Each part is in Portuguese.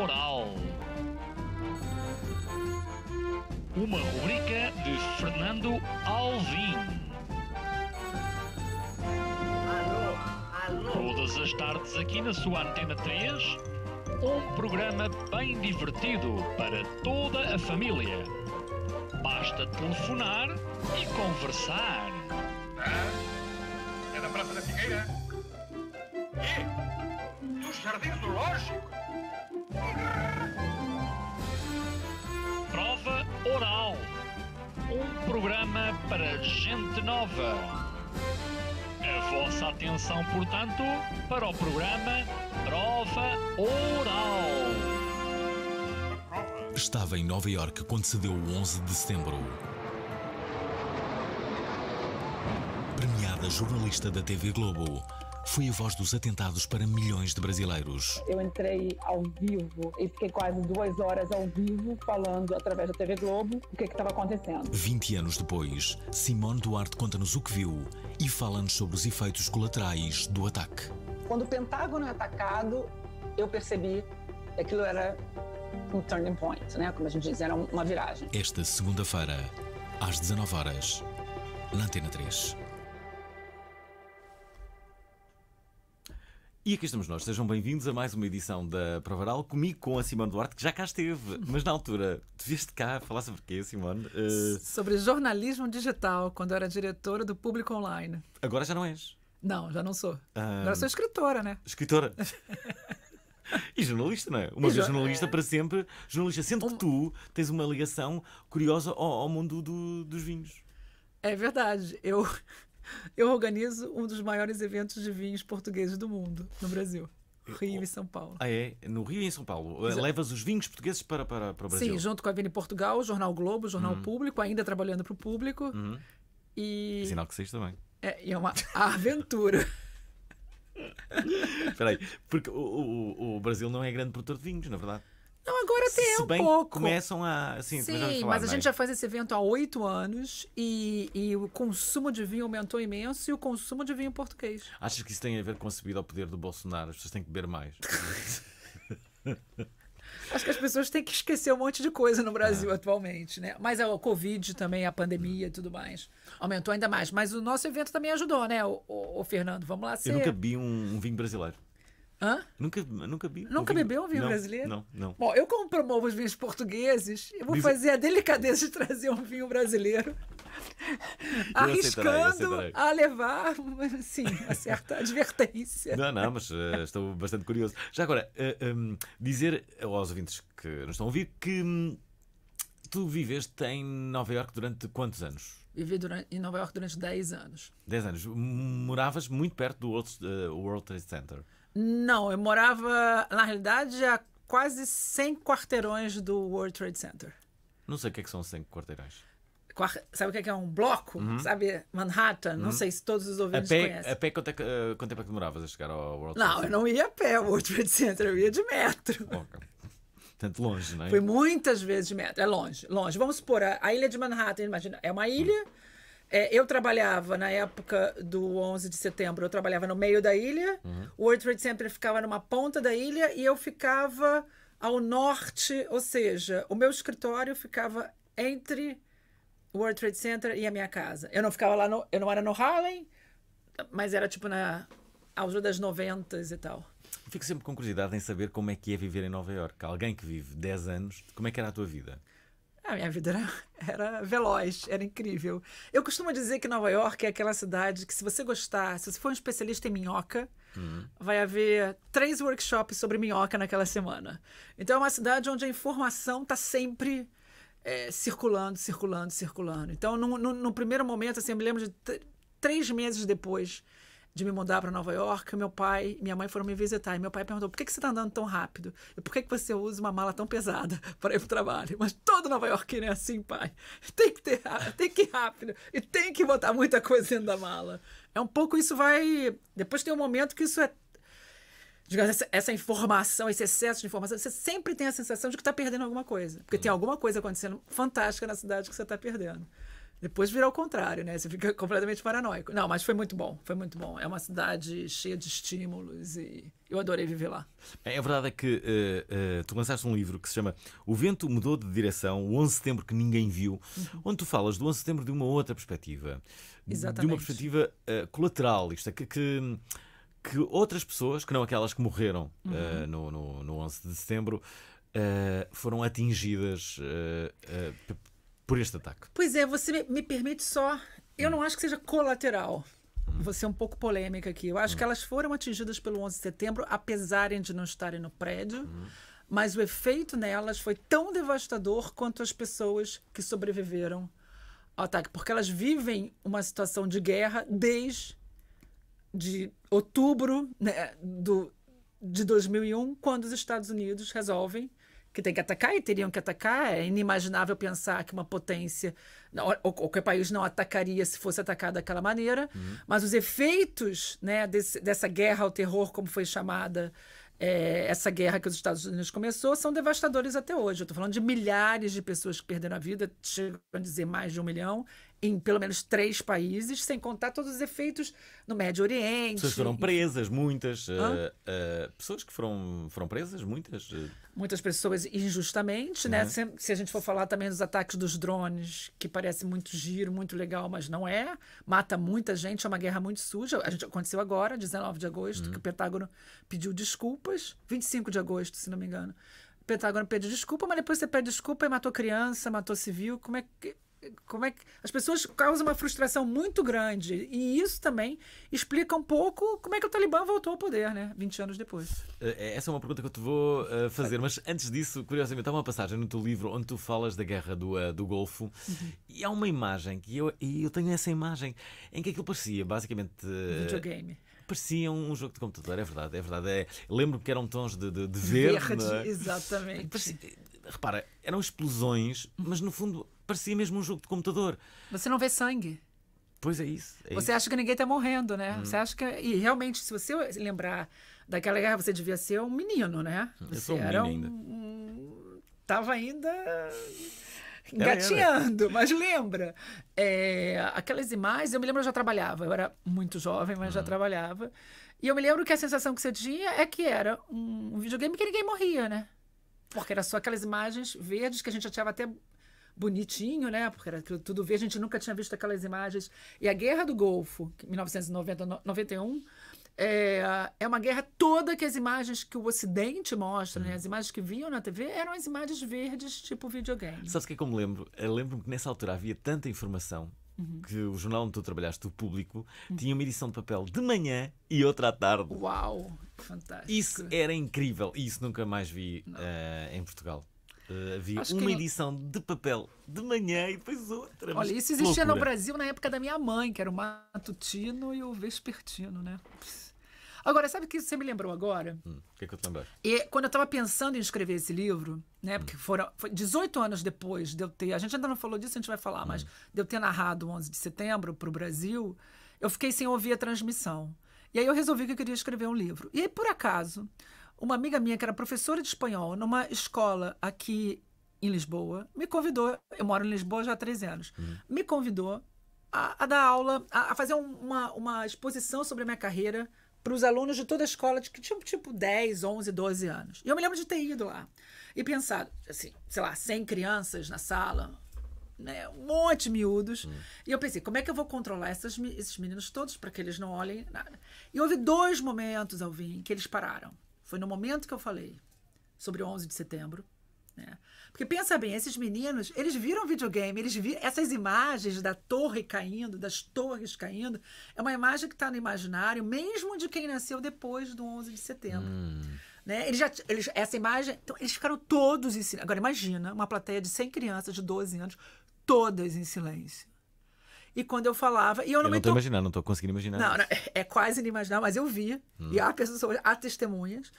Oral. Uma rubrica de Fernando Alvim. Todas as tardes aqui na sua Antena 3, um programa bem divertido para toda a família. Basta telefonar e conversar. Ah, é da Praça da Figueira? E? Dos Jardins do Lógico? Programa para gente nova. A vossa atenção, portanto, para o programa Prova Oral. Estava em Nova York quando se deu o 11 de setembro. Premiada jornalista da TV Globo, foi a voz dos atentados para milhões de brasileiros. Eu entrei ao vivo e fiquei quase duas horas ao vivo falando através da TV Globo o que estava acontecendo. 20 anos depois, Simone Duarte conta-nos o que viu e fala-nos sobre os efeitos colaterais do ataque. Quando o Pentágono é atacado, eu percebi que aquilo era um turning point, né? Como a gente diz, era uma viragem. Esta segunda-feira, às 19 horas, na Antena 3. E aqui estamos nós, sejam bem-vindos a mais uma edição da Provaral, comigo com a Simone Duarte, que já cá esteve, mas na altura, tu vieste cá falar sobre quê, Simone? Uh, Sobre jornalismo digital, quando eu era diretora do Público Online. agora já não és. Não, já não sou. Ah. Agora sou escritora, né? Escritora. E jornalista, não é? Uma vez jo- jornalista é. para sempre, jornalista, sendo que Um- tu tens uma ligação curiosa ao, ao mundo do- dos vinhos. É verdade. Eu, eu organizo um dos maiores eventos de vinhos portugueses do mundo, no Brasil. Rio e São Paulo. Ah, é? No Rio e em São Paulo. Exa- Levas os vinhos portugueses para, para, para o Brasil. Sim, junto com a Vini Portugal, o Jornal Globo, o Jornal Uhum. Público, ainda trabalhando para o público. E Sinal que saíste também. é, e é uma aventura. Espera aí, porque o, o, o Brasil não é grande produtor de vinhos, na verdade. Não, agora tem Se um pouco. começam a. Sim, Sim, ouvi falar, mas a é? gente já faz esse evento há oito anos e, e o consumo de vinho aumentou imenso e o consumo de vinho português. Achas que isso tem a ver com a subida ao poder do Bolsonaro? As pessoas têm que beber mais. Acho que as pessoas têm que esquecer um monte de coisa no Brasil Ah. atualmente, né? Mas a- o Covid também, a pandemia e tudo mais, aumentou ainda mais. Mas o nosso evento também ajudou, né, o, o- o Fernando? Vamos lá ser... Eu nunca bebi um, um vinho brasileiro. Hã? Nunca, nunca. Nunca um vinho- bebeu um vinho não, brasileiro? Não, não. Bom, eu como promovo os vinhos portugueses, eu vou Diz- fazer a delicadeza de trazer um vinho brasileiro, arriscando aceitarei. a levar, assim, uma certa advertência. Não, não, mas eh, estou bastante curioso. Já agora, eh, hum, dizer aos ouvintes que nos estão a ouvir que hum, tu viveste em Nova Iorque durante quantos anos? Vivi durante- em Nova York durante 10 anos. 10 anos. Moravas muito perto do World, eh, World Trade Center. Não, eu morava, na realidade, a quase 100 quarteirões do World Trade Center. Não sei o que é que são 100 quarteirões. Quar- Sabe o que é que é um bloco? Sabe? Manhattan? Não sei se todos os A ouvintes pé, conhecem. a pé quanto, é que, eh, quanto tempo é que demoravas a chegar ao World Não, Trade eu não ia a pé ao World Trade Center, eu ia de metro. Center? Tanto longe, não é? Fui muitas vezes de metro. É longe, longe. Vamos supor, a, a ilha de Manhattan, imagina, é uma ilha. É, eu trabalhava na época do 11 de setembro, eu trabalhava no meio da ilha. O World Trade Center ficava numa ponta da ilha e eu ficava ao norte, ou seja, o meu escritório ficava entre o World Trade Center e a minha casa. Eu não ficava lá, no, eu não era no Harlem, mas era tipo na altura das 90 e tal. Fico sempre com curiosidade em saber como é que é viver em Nova Iorque. Alguém que vive 10 anos, como é que era a tua vida? A minha vida era, era veloz, era incrível. Eu costumo dizer que Nova York é aquela cidade que, se você gostar, se você for um especialista em minhoca, vai haver três workshops sobre minhoca naquela semana. Então é uma cidade onde a informação está sempre é, circulando, circulando, circulando. Então, no, no, no primeiro momento, assim, eu me lembro de tr- três meses depois de me mudar para Nova York, meu pai e minha mãe foram me visitar. E meu pai perguntou: por que, que você está andando tão rápido? E por que, que você usa uma mala tão pesada para ir para o trabalho? Mas todo Nova Yorkino é assim, pai. Tem que, ter, tem que ir rápido e tem que botar muita coisa dentro da mala. É um pouco isso vai. Depois tem um momento que isso é digamos, essa, essa informação, esse excesso de informação, você sempre tem a sensação de que está perdendo alguma coisa. Porque tem alguma coisa acontecendo fantástica na cidade que você está perdendo. Depois vira ao contrário, né? Você fica completamente paranoico. Não, mas foi muito bom, foi muito bom. É uma cidade cheia de estímulos e eu adorei viver lá. Bem, a verdade é que uh, uh, tu lançaste um livro que se chama O Vento Mudou de Direção, o 11 de setembro que ninguém viu, uhum. onde tu falas do 11 de setembro de uma outra perspectiva. Exatamente. De uma perspectiva uh, colateral, isto é, que, que, que, outras pessoas, que não aquelas que morreram uhum. no, no, no 11 de setembro, foram atingidas por este ataque. Pois é, você me permite só. Eu não acho que seja colateral. Vou ser um pouco polêmica aqui. Eu acho que elas foram atingidas pelo 11 de setembro, apesar de não estarem no prédio. Mas o efeito nelas foi tão devastador quanto as pessoas que sobreviveram ao ataque. Porque elas vivem uma situação de guerra desde de outubro né, do, de 2001, quando os Estados Unidos resolvem que tem que atacar e teriam que atacar. É inimaginável pensar que uma potência ou qualquer país não atacaria se fosse atacado daquela maneira. Uhum. Mas os efeitos né, desse, dessa guerra ao terror, como foi chamada é, essa guerra que os Estados Unidos começou, são devastadores até hoje. Eu estou falando de milhares de pessoas que perderam a vida, chegam a dizer mais de um milhão, em pelo menos três países, sem contar todos os efeitos no Médio Oriente. Pessoas foram presas, muitas. Uh, uh, pessoas que foram, foram presas, muitas. Uh... Muitas pessoas injustamente, né? uhum. né? Se, se, a gente for falar também dos ataques dos drones, que parece muito giro, muito legal, mas não é. Mata muita gente, é uma guerra muito suja. A gente aconteceu agora, 19 de agosto, uhum. que o Pentágono pediu desculpas. 25 de agosto, se não me engano. O Pentágono pediu desculpa, mas depois você pede desculpa e matou criança, matou civil. Como é que como é que as pessoas causam uma frustração muito grande e isso também explica um pouco como é que o Talibã voltou ao poder, né? 20 anos depois. Eh, essa é uma pergunta que eu te vou uh, fazer, mas antes disso, curiosamente, há uma passagem no teu livro onde tu falas da guerra do, do Golfo uhum. e há uma imagem que eu, e eu tenho essa imagem em que aquilo parecia basicamente videogame. Parecia um jogo de computador, é verdade, é verdade. É, Lembro-me que eram tons de, de, de verde. verde é? Exatamente. Parecia, repara, eram explosões, mas no fundo parecia mesmo um jogo de computador. Você não vê sangue. Pois é isso. É você isso. acha que ninguém está morrendo, né? Hum. Você acha que. E realmente, se você lembrar daquela guerra, você devia ser um menino, né? Você Eu sou um era menino ainda. Um... Tava ainda engatinhando, mas lembra. É, aquelas imagens, eu me lembro, eu já trabalhava, eu era muito jovem, mas já uhum. trabalhava. E eu me lembro que a sensação que você tinha é que era um videogame que ninguém morria, né? Porque era só aquelas imagens verdes que a gente achava até bonitinho, né? Porque era tudo verde, a gente nunca tinha visto aquelas imagens. E a Guerra do Golfo, 1991, é, é uma guerra toda que as imagens que o Ocidente mostra, né? as imagens que viam na TV, eram as imagens verdes, tipo videogame. Sabes o que é que eu me lembro? Eu lembro-me que nessa altura havia tanta informação Uhum. que o jornal onde tu trabalhaste, o público, uhum. tinha uma edição de papel de manhã e outra à tarde. Uau! Fantástico. Isso era incrível e isso nunca mais vi uh, em Portugal. Uh, havia Acho uma que... edição de papel de manhã e depois outra. Olha, isso existia loucura. no Brasil na época da minha mãe, que era o matutino e o vespertino, né? Agora, sabe o que você me lembrou agora? Hum, o que, é que eu te lembrei? E quando eu estava pensando em escrever esse livro, né? Porque foram foi 18 anos depois de eu ter. A gente ainda não falou disso, a gente vai falar, hum. mas de eu ter narrado o 11 de setembro para o Brasil, eu fiquei sem ouvir a transmissão. E aí eu resolvi que eu queria escrever um livro. E aí, por acaso, uma amiga minha, que era professora de espanhol numa escola aqui em Lisboa, me convidou. Eu moro em Lisboa já há três anos. Hum. Me convidou a, a, dar aula, a, a fazer uma, uma exposição sobre a minha carreira para os alunos de toda a escola, de que tinham tipo 10, 11, 12 anos. E eu me lembro de ter ido lá e pensado, assim, sei lá, 100 crianças na sala, né, um monte de miúdos. Hum. E eu pensei, como é que eu vou controlar essas, esses meninos todos para que eles não olhem nada? E houve dois momentos, Alvin, que eles pararam. Foi no momento que eu falei sobre o 11 de setembro, né? Porque pensa bem, esses meninos, eles viram videogame, eles viram essas imagens da torre caindo, das torres caindo, é uma imagem que está no imaginário, mesmo de quem nasceu depois do 11 de setembro. Hum. Né? Eles já, eles, essa imagem, então, eles ficaram todos em silêncio. Agora imagina uma plateia de 100 crianças de 12 anos, todas em silêncio. E quando eu falava. E eu não, eu não tô, imaginando, não estou conseguindo imaginar. Não, não, é, é quase inimaginável, mas eu vi. Hum. E há pessoas, há testemunhas.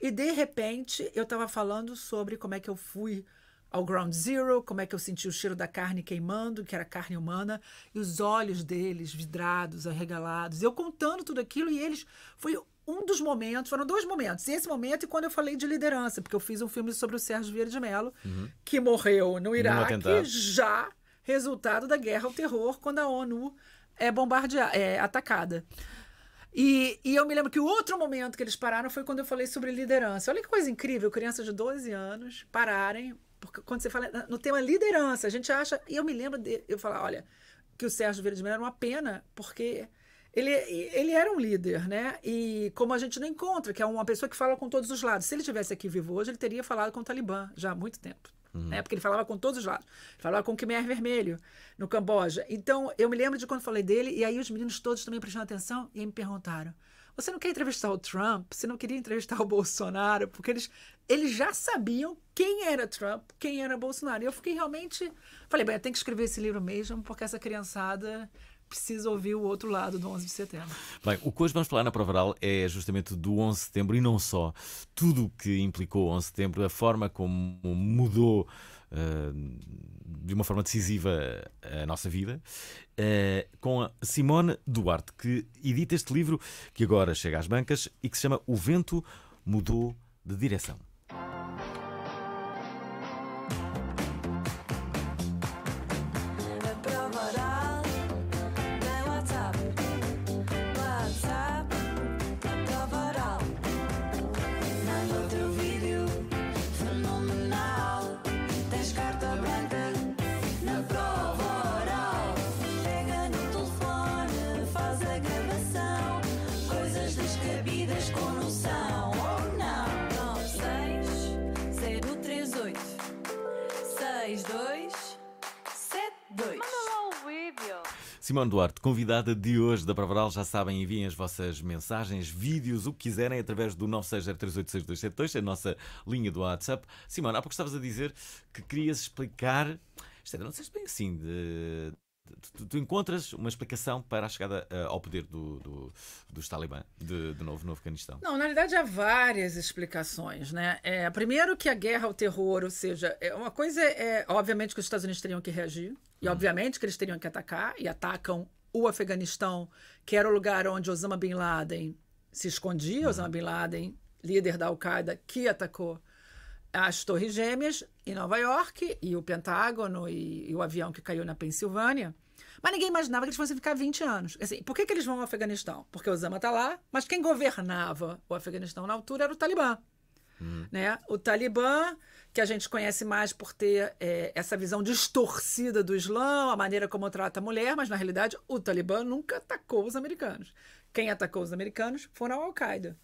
E de repente eu estava falando sobre como é que eu fui ao ground zero, como é que eu senti o cheiro da carne queimando, que era carne humana, e os olhos deles vidrados, arregalados. Eu contando tudo aquilo e eles foi um dos momentos, foram dois momentos. Esse momento e quando eu falei de liderança, porque eu fiz um filme sobre o Sérgio Vieira de Mello, uhum. que morreu no Iraque, já resultado da guerra ao terror quando a ONU é bombardeada, é atacada. E, e, eu me lembro que o outro momento que eles pararam foi quando eu falei sobre liderança. Olha que coisa incrível, crianças de 12 anos pararem, porque quando você fala no tema liderança, a gente acha. E eu me lembro de eu falar: olha, que o Sérgio Vieira de Mello era uma pena, porque ele, ele era um líder, né? E como a gente não encontra, que é uma pessoa que fala com todos os lados. Se ele tivesse aqui vivo hoje, ele teria falado com o Talibã já há muito tempo. Uhum. Né? Porque ele falava com todos os lados. Ele falava com o Khmer Vermelho, no Camboja. Então, eu me lembro de quando falei dele, e aí os meninos todos também prestando atenção, e me perguntaram: você não quer entrevistar o Trump? Você não queria entrevistar o Bolsonaro? Porque eles, eles já sabiam quem era Trump, quem era Bolsonaro. E eu fiquei realmente. Falei, bem, eu tenho que escrever esse livro mesmo, porque essa criançada precisa ouvir o outro lado do 11 de setembro. Bem, o que hoje vamos falar na Prova Oral é justamente do 11 de setembro e não só. Tudo o que implicou o 11 de setembro, a forma como mudou uh, de uma forma decisiva a nossa vida, uh, com a Simone Duarte, que edita este livro que agora chega às bancas e que se chama O Vento Mudou de Direção. Simone Duarte, convidada de hoje da Provaral, já sabem, enviem as vossas mensagens, vídeos, o que quiserem, através do 960386272, a nossa linha do WhatsApp. Simone, há pouco estavas a dizer que querias explicar, isto é, não sei se bem assim, de, Tu, tu, encontras uma explicação para a chegada uh, ao poder do, do, dos Talibã, de, de novo no Afeganistão? Não, na realidade há várias explicações. Né? É, primeiro que a guerra ao terror, ou seja, é, uma coisa é, obviamente, que os Estados Unidos teriam que reagir, e hum. obviamente que eles teriam que atacar, e atacam o Afeganistão, que era o lugar onde Osama Bin Laden se escondia, hum. Osama Bin Laden, líder da Al-Qaeda, que atacou as Torres Gêmeas em Nova York e o Pentágono e, e, o avião que caiu na Pensilvânia. Mas ninguém imaginava que eles fossem ficar 20 anos. Assim, por que, que eles vão ao Afeganistão? Porque o Osama está lá, mas quem governava o Afeganistão na altura era o Talibã. Uhum. Né? O Talibã, que a gente conhece mais por ter é, essa visão distorcida do Islã, a maneira como trata a mulher, mas na realidade o Talibã nunca atacou os americanos. Quem atacou os americanos foram a Al-Qaeda.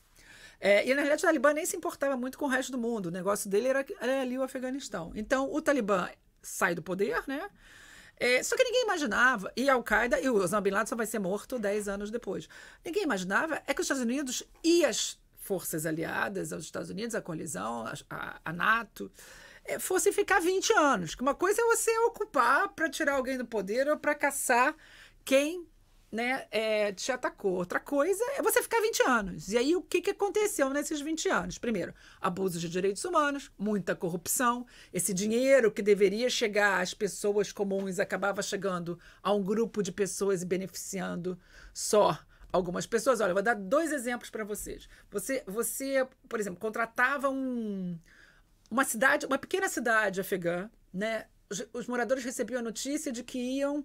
É, e na realidade o Talibã nem se importava muito com o resto do mundo. O negócio dele era, era ali o Afeganistão. Então o Talibã sai do poder, né? É, só que ninguém imaginava, e Al-Qaeda, e o Osama Bin Laden só vai ser morto 10 anos depois. Ninguém imaginava é que os Estados Unidos e as forças aliadas aos Estados Unidos, a coalizão, a, a NATO, é, fossem ficar 20 anos. Que uma coisa é você ocupar para tirar alguém do poder ou para caçar quem né, é, te atacou. Outra coisa é você ficar 20 anos. E aí, o que, que aconteceu nesses 20 anos? Primeiro, abusos de direitos humanos, muita corrupção. Esse dinheiro que deveria chegar às pessoas comuns acabava chegando a um grupo de pessoas e beneficiando só algumas pessoas. Olha, eu vou dar dois exemplos para vocês. Você, você, por exemplo, contratava um, uma cidade, uma pequena cidade afegã, né? Os, os moradores recebiam a notícia de que iam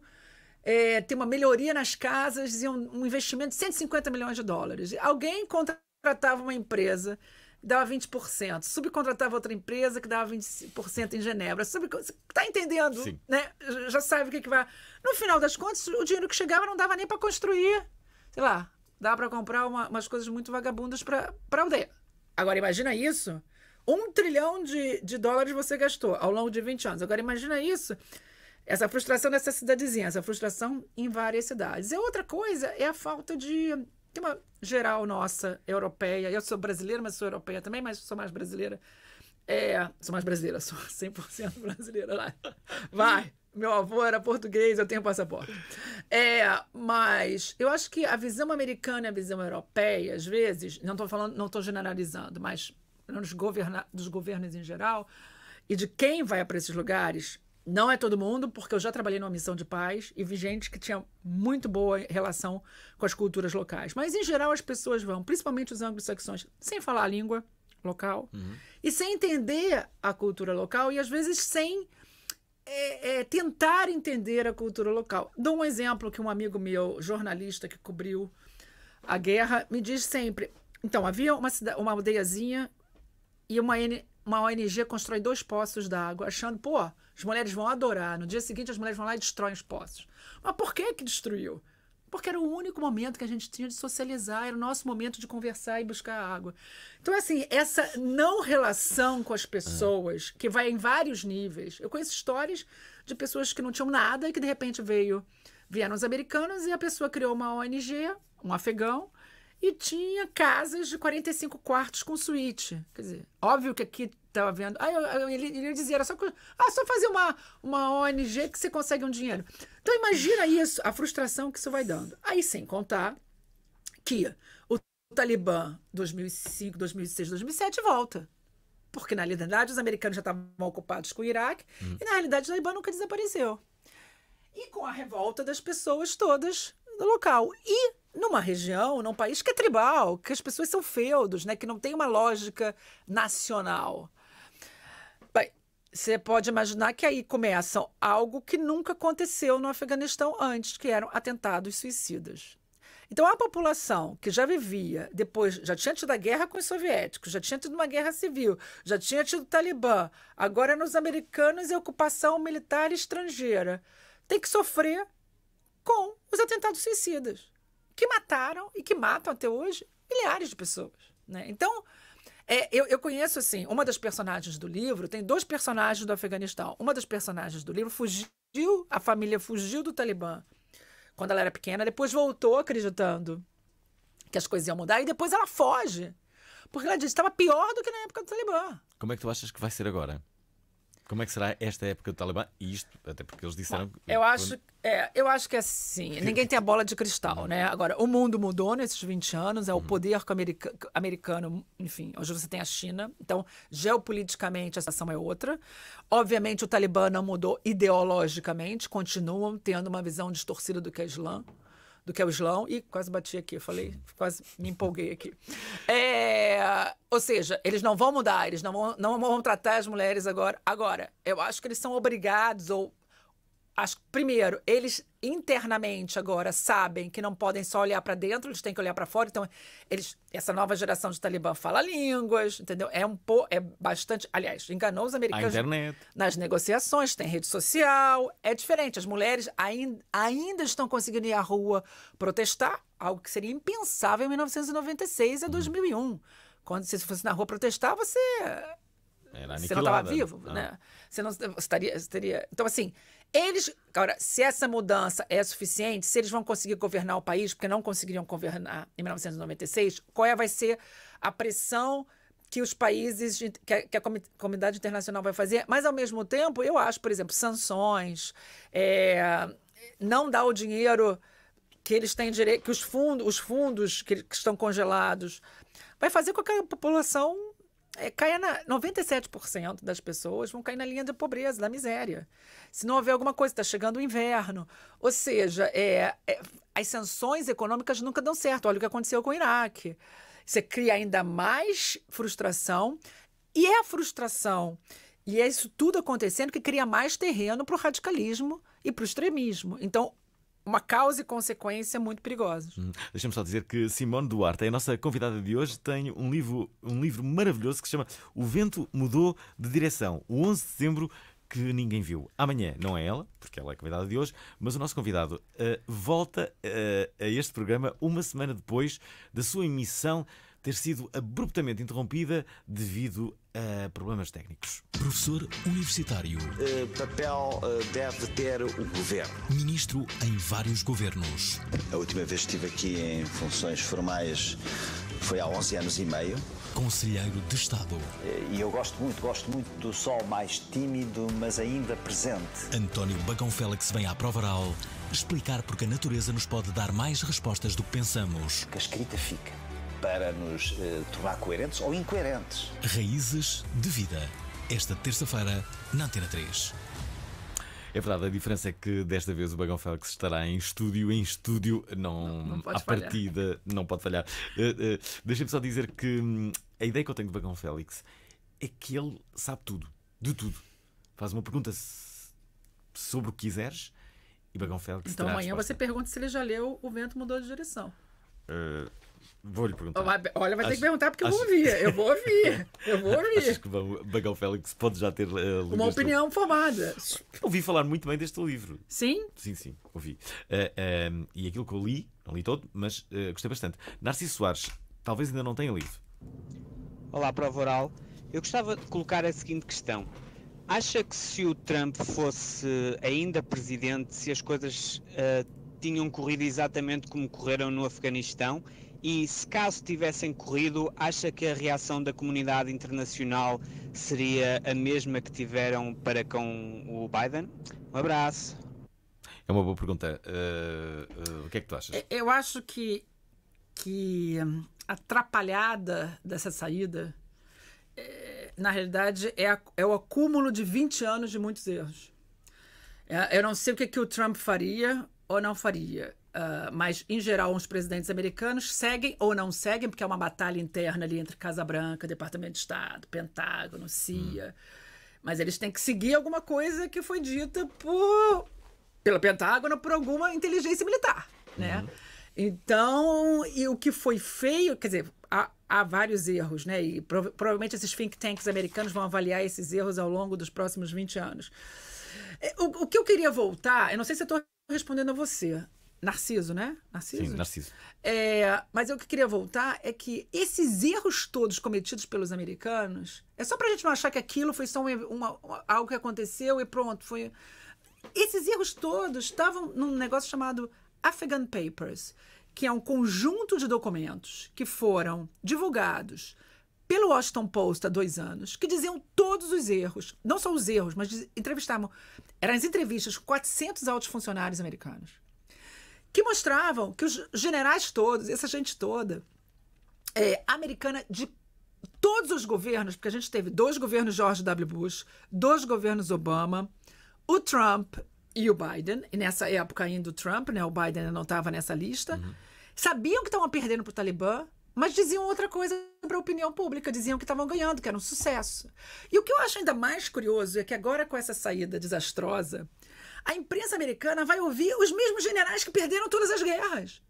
é, ter uma melhoria nas casas e um, um, investimento de 150 milhões de dólares. Alguém contratava uma empresa dava 20%, subcontratava outra empresa que dava 20% em Genebra. Está entendendo? Sim. Né? Já sabe o que, que vai. No final das contas, o dinheiro que chegava não dava nem para construir. Sei lá, dá para comprar uma, umas coisas muito vagabundas para a aldeia. Agora, imagina isso. Um trilhão de, de dólares você gastou ao longo de 20 anos. Agora, imagina isso essa frustração nessa cidadezinha, essa frustração em várias cidades. E outra coisa é a falta de. Uma geral nossa, europeia. Eu sou brasileira, mas sou europeia também, mas sou mais brasileira. É, sou mais brasileira, sou 100% brasileira lá. Vai! Meu avô era português, eu tenho passaporte. É, mas eu acho que a visão americana e a visão europeia, às vezes, não estou falando, não estou generalizando, mas governa, dos governos em geral, e de quem vai para esses lugares, não é todo mundo, porque eu já trabalhei numa missão de paz e vi gente que tinha muito boa relação com as culturas locais. Mas, em geral, as pessoas vão, principalmente os anglo-saxões, sem falar a língua local uhum. e sem entender a cultura local e, às vezes, sem é, é tentar entender a cultura local. Dou um exemplo que um amigo meu, jornalista que cobriu a guerra, me diz sempre. Então, havia uma, uma aldeiazinha e uma, N- uma ONG constrói dois poços d'água, achando, pô, as mulheres vão adorar. No dia seguinte, as mulheres vão lá e destroem os poços. Mas por que que destruiu? Porque era o único momento que a gente tinha de socializar, era o nosso momento de conversar e buscar água. Então, assim, essa não relação com as pessoas, que vai em vários níveis. Eu conheço histórias de pessoas que não tinham nada e que, de repente, veio, vieram os americanos e a pessoa criou uma ONG, um afegão, e tinha casas de 45 quartos com suíte. Quer dizer, óbvio que aqui estava vendo. Ah, eu- eu- ele, ele dizia, era só, ah, só fazer uma, uma ONG que você consegue um dinheiro. Então imagina isso, a frustração que isso vai dando. Aí sem contar que o Talibã 2005, 2006, 2007 volta. Porque na realidade os americanos já estavam ocupados com o Iraque e na realidade o Talibã nunca desapareceu e com a revolta das pessoas todas do local. E numa região, num país que é tribal, que as pessoas são feudos, né? que não tem uma lógica nacional. Bem, você pode imaginar que aí começam algo que nunca aconteceu no Afeganistão antes, que eram atentados suicidas. Então, a população que já vivia, depois já tinha tido a guerra com os soviéticos, já tinha tido uma guerra civil, já tinha tido o Talibã, agora nos americanos e ocupação militar estrangeira, tem que sofrer com os atentados suicidas, que mataram e que matam até hoje milhares de pessoas. Né? Então, é, eu, eu conheço assim, uma das personagens do livro, tem dois personagens do Afeganistão. Uma das personagens do livro fugiu, a família fugiu do Talibã quando ela era pequena, depois voltou acreditando que as coisas iam mudar e depois ela foge. Porque ela diz estava pior do que na época do Talibã. Como é que tu achas que vai ser agora? Como é que será esta época do Talibã? E isto, até porque eles disseram. que- Eu acho, é, eu acho que é assim. Ninguém tem a bola de cristal, né? Agora, o mundo mudou nesses 20 anos, é o poder o america- americano, enfim, hoje você tem a China, então, geopoliticamente, a situação é outra. Obviamente, o Talibã não mudou ideologicamente, continuam tendo uma visão distorcida do que é Islã. Do que é o Islão, e quase bati aqui, falei, quase me empolguei aqui. É, ou seja, eles não vão mudar, eles não vão, não vão tratar as mulheres agora. Agora, eu acho que eles são obrigados, ou acho que, primeiro, eles internamente agora sabem que não podem só olhar para dentro, eles têm que olhar para fora. Então, eles, essa nova geração de Talibã fala línguas, entendeu? É um po, é bastante, aliás, enganou os A americanos internet. nas negociações, tem rede social, é diferente. As mulheres ainda, ainda estão conseguindo ir à rua protestar, algo que seria impensável em 1996 a 2001. Quando se fosse na rua protestar, você Era você não estava vivo, Ah. né? Você não estaria, teria. Então, assim, eles. Agora, se essa mudança é suficiente, se eles vão conseguir governar o país, porque não conseguiriam governar em 1996, qual é, vai ser a pressão que os países, que a, que a comunidade internacional vai fazer? Mas, ao mesmo tempo, eu acho, por exemplo, sanções, é, não dar o dinheiro que eles têm direito, que os fundos, os fundos que, que estão congelados, vai fazer com que a população é, caia na 97% das pessoas vão cair na linha da pobreza, da miséria. Se não houver alguma coisa, está chegando o inverno. Ou seja, é, é, as sanções econômicas nunca dão certo. Olha o que aconteceu com o Iraque. Você cria ainda mais frustração, e é a frustração e é isso tudo acontecendo que cria mais terreno para o radicalismo e para o extremismo. Então, uma causa e consequência muito perigosas. Hum, Deixa-me só dizer que Simone Duarte, a nossa convidada de hoje, tem um livro, um livro maravilhoso que se chama O Vento Mudou de Direção, o 11 de dezembro, que ninguém viu. Amanhã não é ela, porque ela é a convidada de hoje, mas o nosso convidado eh, volta eh, a este programa uma semana depois da sua emissão ter sido abruptamente interrompida devido a problemas técnicos. Professor universitário, Eh, papel eh, deve ter o governo. ministro em vários governos, A última vez que estive aqui em funções formais foi há 11 anos e meio. conselheiro de Estado, Eh, E eu gosto muito, gosto muito do sol mais tímido, mas ainda presente. António Bagão Félix vem à prova oral explicar porque a natureza nos pode dar mais respostas do que pensamos. Que a escrita fica para nos eh, tornar coerentes ou incoerentes. Raízes de vida. Esta terça-feira, na Antena 3. É verdade, a diferença é que desta vez o Bagão Félix estará em estúdio. Em estúdio, não, Não- não à falhar. partida, não pode falhar. Eh, eh, Deixa-me só dizer que hum, a ideia que eu tenho do Bagão Félix é que ele sabe tudo, de tudo. Faz uma pergunta, sobre o que quiseres e Bagão Félix Então amanhã você pergunta se ele já leu O Vento Mudou de Direção. Eh, Vou-lhe perguntar. Olha, vai ter Acho- que perguntar porque eu vou acho- ouvir. Eu vou ouvir. Eu vou Achas ouvir. que o Bagão Félix pode já ter lido Uma este opinião formada. livro? Ouvi falar muito bem deste livro. Sim? Sim, sim, ouvi. Eh, eh, e aquilo que eu li, não li todo, mas eh, gostei bastante. Narciso Soares, talvez ainda não tenha lido. Olá, Prova Oral. Eu gostava de colocar a seguinte questão. Acha que se o Trump fosse ainda presidente, se as coisas tinham corrido exatamente como correram no Afeganistão? E se caso tivessem corrido, acha que a reação da comunidade internacional seria a mesma que tiveram para com o Biden? Um abraço. É uma boa pergunta. Eh, eh, o que é que tu achas? Eu acho que, que hum, a atrapalhada dessa saída, é, na realidade, é, a- é o acúmulo de 20 anos de muitos erros. É, Eu não sei o que, que o Trump faria ou não faria. Ah, mas, em geral, os presidentes americanos seguem ou não seguem, porque é uma batalha interna ali entre Casa Branca, Departamento de Estado, Pentágono, CIA. Mas eles têm que seguir alguma coisa que foi dita por, pelo Pentágono por alguma inteligência militar, né? Então, e o que foi feio, quer dizer, há, há vários erros, né? E prova- provavelmente esses think tanks americanos vão avaliar esses erros ao longo dos próximos 20 anos. É, O, o que eu queria voltar, eu não sei se eu estou respondendo a você, Narciso, né? Narciso? Sim, Narciso. É, mas eu que queria voltar é que esses erros todos cometidos pelos americanos, é só pra gente não achar que aquilo foi só um- uma- uma- algo que aconteceu e pronto, foi. Esses erros todos estavam num negócio chamado Afghan Papers, que é um conjunto de documentos que foram divulgados pelo Washington Post há dois anos, que diziam todos os erros, não só os erros, mas entrevistavam. Eram as entrevistas com 400 altos funcionários americanos que mostravam que os generais todos, essa gente toda, é, americana de todos os governos, porque a gente teve dois governos George W. Bush, dois governos Obama, o Trump e o Biden, e nessa época ainda o Trump, né, o Biden não estava nessa lista, sabiam que estavam perdendo para o Talibã, mas diziam outra coisa para a opinião pública, diziam que estavam ganhando, que era um sucesso. E o que eu acho ainda mais curioso é que agora com essa saída desastrosa, a imprensa americana vai ouvir os mesmos generais que perderam todas as guerras.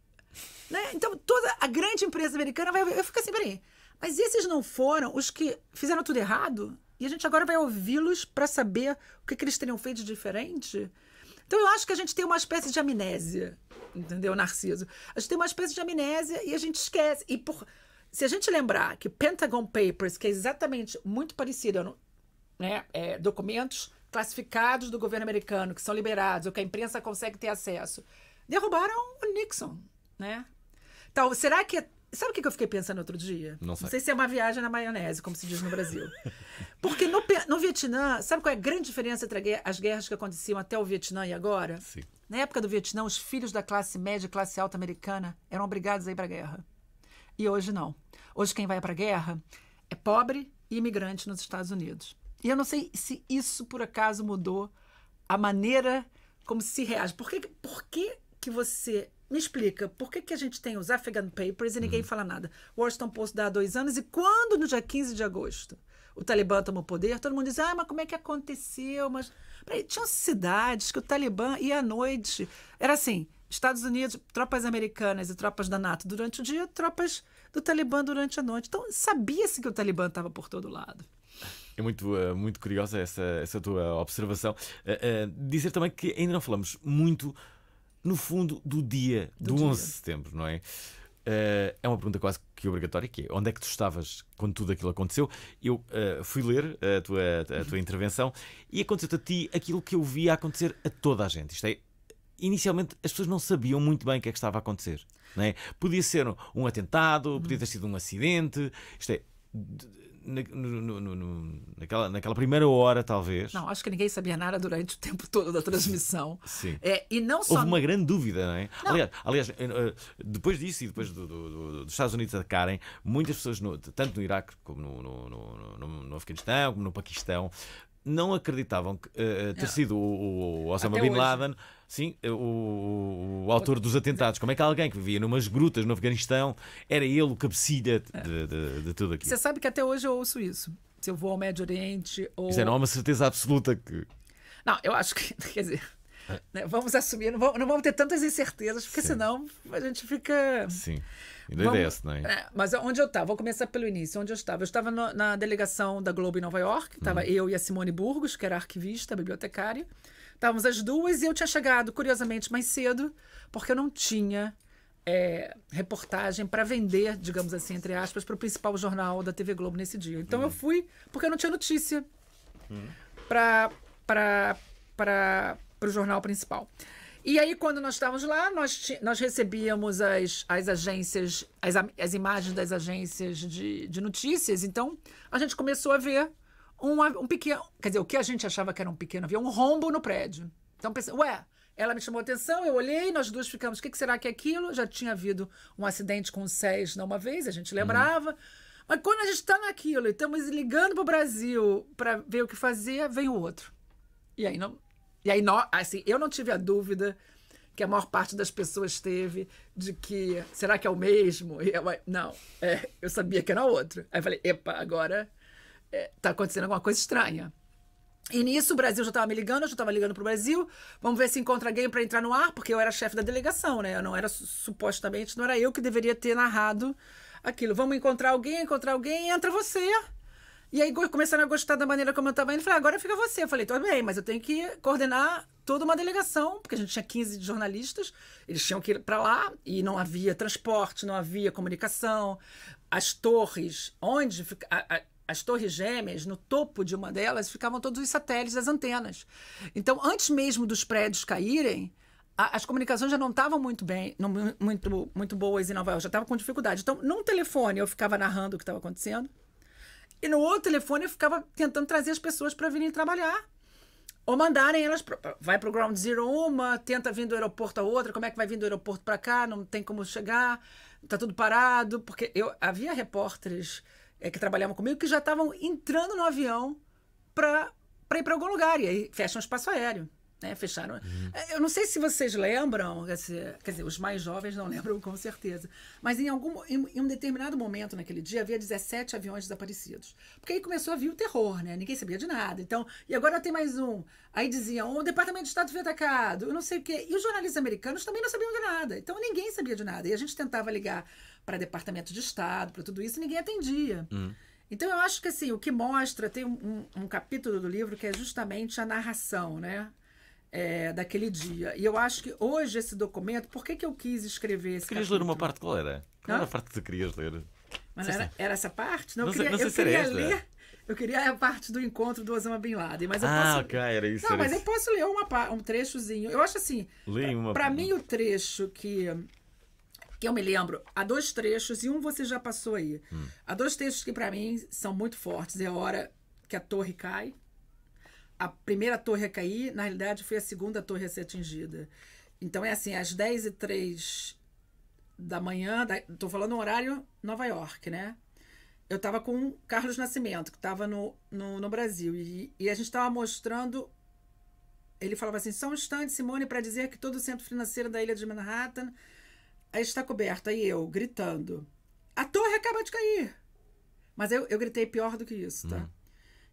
Né? Então, toda a grande empresa americana vai. Eu fico assim, peraí. Mas esses não foram os que fizeram tudo errado? E a gente agora vai ouvi-los para saber o que, que eles teriam feito de diferente? Então, eu acho que a gente tem uma espécie de amnésia, entendeu, Narciso? A gente tem uma espécie de amnésia e a gente esquece. E por, se a gente lembrar que Pentagon Papers, que é exatamente muito parecido, né, é, documentos classificados do governo americano que são liberados ou que a imprensa consegue ter acesso, derrubaram o Nixon, né? Então, será que sabe o que eu fiquei pensando outro dia? Não sei. se é uma viagem na maionese, como se diz no Brasil. Porque no, no Vietnã, sabe qual é a grande diferença entre as guerras que aconteciam até o Vietnã e agora? Sim. Na época do Vietnã, os filhos da classe média e classe alta americana eram obrigados a ir para a guerra. E hoje não. Hoje quem vai para a guerra é pobre e imigrante nos Estados Unidos. E eu não sei se isso por acaso mudou a maneira como se reage. Por que, por que, que você. Me explica, por que, que a gente tem os Afghan Papers e ninguém fala nada? O Washington Post dá há dois anos e quando no dia 15 de agosto o Talibã toma o poder, todo mundo diz: ah, mas como é que aconteceu? Mas. Peraí, tinham cidades que o Talibã ia à noite. Era assim: Estados Unidos, tropas americanas e tropas da NATO durante o dia, tropas do Talibã durante a noite. Então, sabia-se que o Talibã estava por todo lado. É muito, eh, muito curiosa essa, essa tua observação. Eh, eh, dizer também que ainda não falamos muito, no fundo, do dia do, Do dia. 11 de setembro, não é? Eh, é uma pergunta quase que obrigatória, que é onde é que tu estavas quando tudo aquilo aconteceu? Eu fui ler a tua, a tua intervenção e aconteceu-te a ti aquilo que eu via acontecer a toda a gente. Isto é, inicialmente as pessoas não sabiam muito bem o que é que estava a acontecer. Não é? Podia ser um atentado, podia ter sido um acidente. Isto é, na, no- no- no- naquela, naquela primeira hora, talvez. Não, acho que ninguém sabia nada durante o tempo todo da transmissão. Sim. É, e não só. Houve uma grande dúvida, não é? Aliás, aliás, eh, eh, depois disso e depois do- do- do- dos Estados Unidos atacarem, muitas pessoas, tanto no Iraque como no, Afeganistão, como no Paquistão, não acreditavam que eh, ter Não. sido o, o Osama Até Bin hoje. Sim, o, o autor dos atentados. Como é que alguém que vivia numas grutas no Afeganistão era ele o cabecilha de, de, de tudo aquilo? Você sabe que até hoje eu ouço isso. Se eu vou ao Médio Oriente ou. Isso é, não há uma certeza absoluta que. Não, eu acho que, quer dizer, né, vamos assumir, não vamos, não vamos ter tantas incertezas, porque Sim. senão a gente fica. Sim. Desse, não é? É, mas onde eu estava? Vou começar pelo início. Onde eu estava? Eu estava no- na delegação da Globo em Nova York. Estava eu e a Simone Burgos, que era arquivista, bibliotecária. Estávamos as duas e eu tinha chegado, curiosamente, mais cedo, porque eu não tinha é, reportagem para vender, digamos assim, entre aspas, para o principal jornal da TV Globo nesse dia. Então eu fui porque eu não tinha notícia para o jornal principal. E aí, quando nós estávamos lá, nós, nós recebíamos as, as agências, as, as imagens das agências de, de notícias. Então, a gente começou a ver um, um pequeno. Quer dizer, o que a gente achava que era um pequeno avião, um rombo no prédio. Então, pensei, ué, ela me chamou a atenção, eu olhei, nós duas ficamos, o que, que será que é aquilo? Já tinha havido um acidente com o SES não uma vez, a gente lembrava. Mas quando a gente está naquilo e estamos ligando para o Brasil para ver o que fazer, vem o outro. E aí não. E aí, nó- assim, eu não tive a dúvida que a maior parte das pessoas teve de que será que é o mesmo? E eu, não, é, eu sabia que era outro. Aí eu falei, epa, agora está acontecendo alguma coisa estranha. E nisso o Brasil já estava me ligando, eu já estava ligando para o Brasil. Vamos ver se encontra alguém para entrar no ar, porque eu era chefe da delegação, né? Eu não era, su- supostamente, não era eu que deveria ter narrado aquilo. Vamos encontrar alguém, encontrar alguém, entra você. E aí começaram a gostar da maneira como eu estava indo. Falei, agora fica você. Eu falei, tudo bem, mas eu tenho que coordenar toda uma delegação, porque a gente tinha 15 jornalistas, eles tinham que ir para lá e não havia transporte, não havia comunicação. As torres, onde a- as torres gêmeas, no topo de uma delas, ficavam todos os satélites, as antenas. Então, antes mesmo dos prédios caírem, a- as comunicações já não estavam muito bem, não mu- muito, muito boas em Nova York, já estavam com dificuldade. Então, num telefone eu ficava narrando o que estava acontecendo. E no outro telefone eu ficava tentando trazer as pessoas para virem trabalhar. Ou mandarem elas. Pra- vai para o Ground Zero uma, tenta vir do aeroporto a outra, como é que vai vir do aeroporto para cá? Não tem como chegar, tá tudo parado. Porque eu havia repórteres eh, que trabalhavam comigo que já estavam entrando no avião para ir para algum lugar. E aí fecham o espaço aéreo. Né? Fecharam. Eh, Eu não sei se vocês lembram, quer dizer, quer dizer, os mais jovens não lembram com certeza. Mas em, algum, em, em um determinado momento naquele dia havia 17 aviões desaparecidos. Porque aí começou a vir o terror, né? Ninguém sabia de nada. Então, e agora tem mais um. Aí diziam, o Departamento de Estado foi atacado, eu não sei o quê. E os jornalistas americanos também não sabiam de nada. Então ninguém sabia de nada. E a gente tentava ligar para Departamento de Estado, para tudo isso, ninguém atendia. Então eu acho que assim, o que mostra, tem um, um- capítulo do livro que é justamente a narração, né? é, daquele dia. E eu acho que hoje esse documento, por que, que eu quis escrever esse Querias ler capítulo? uma parte qual era? Qual era a parte que tu querias ler? Mas era, era essa parte? Não, Não eu sei- queria, não sei eu queria ler. Eu queria a parte do encontro do Osama Bin Laden, mas eu ah, posso. era isso. Não, era mas eu isso. posso ler uma, um trechozinho. Eu acho assim, para mim o trecho que que eu me lembro, há dois trechos e um você já passou aí. Hum. Há dois trechos que para mim são muito fortes. É a hora que a torre cai. A primeira torre a cair, na realidade, foi a segunda torre a ser atingida. Então é assim, às 10 e 03 da manhã, da, tô falando no horário Nova York, né? Eu tava com o Carlos Nascimento, que estava no, no, no Brasil, e, e a gente estava mostrando. Ele falava assim: só um instante, Simone, para dizer que todo o centro financeiro da ilha de Manhattan está coberto. Aí eu, gritando: a torre acaba de cair. Mas eu, eu gritei pior do que isso, tá?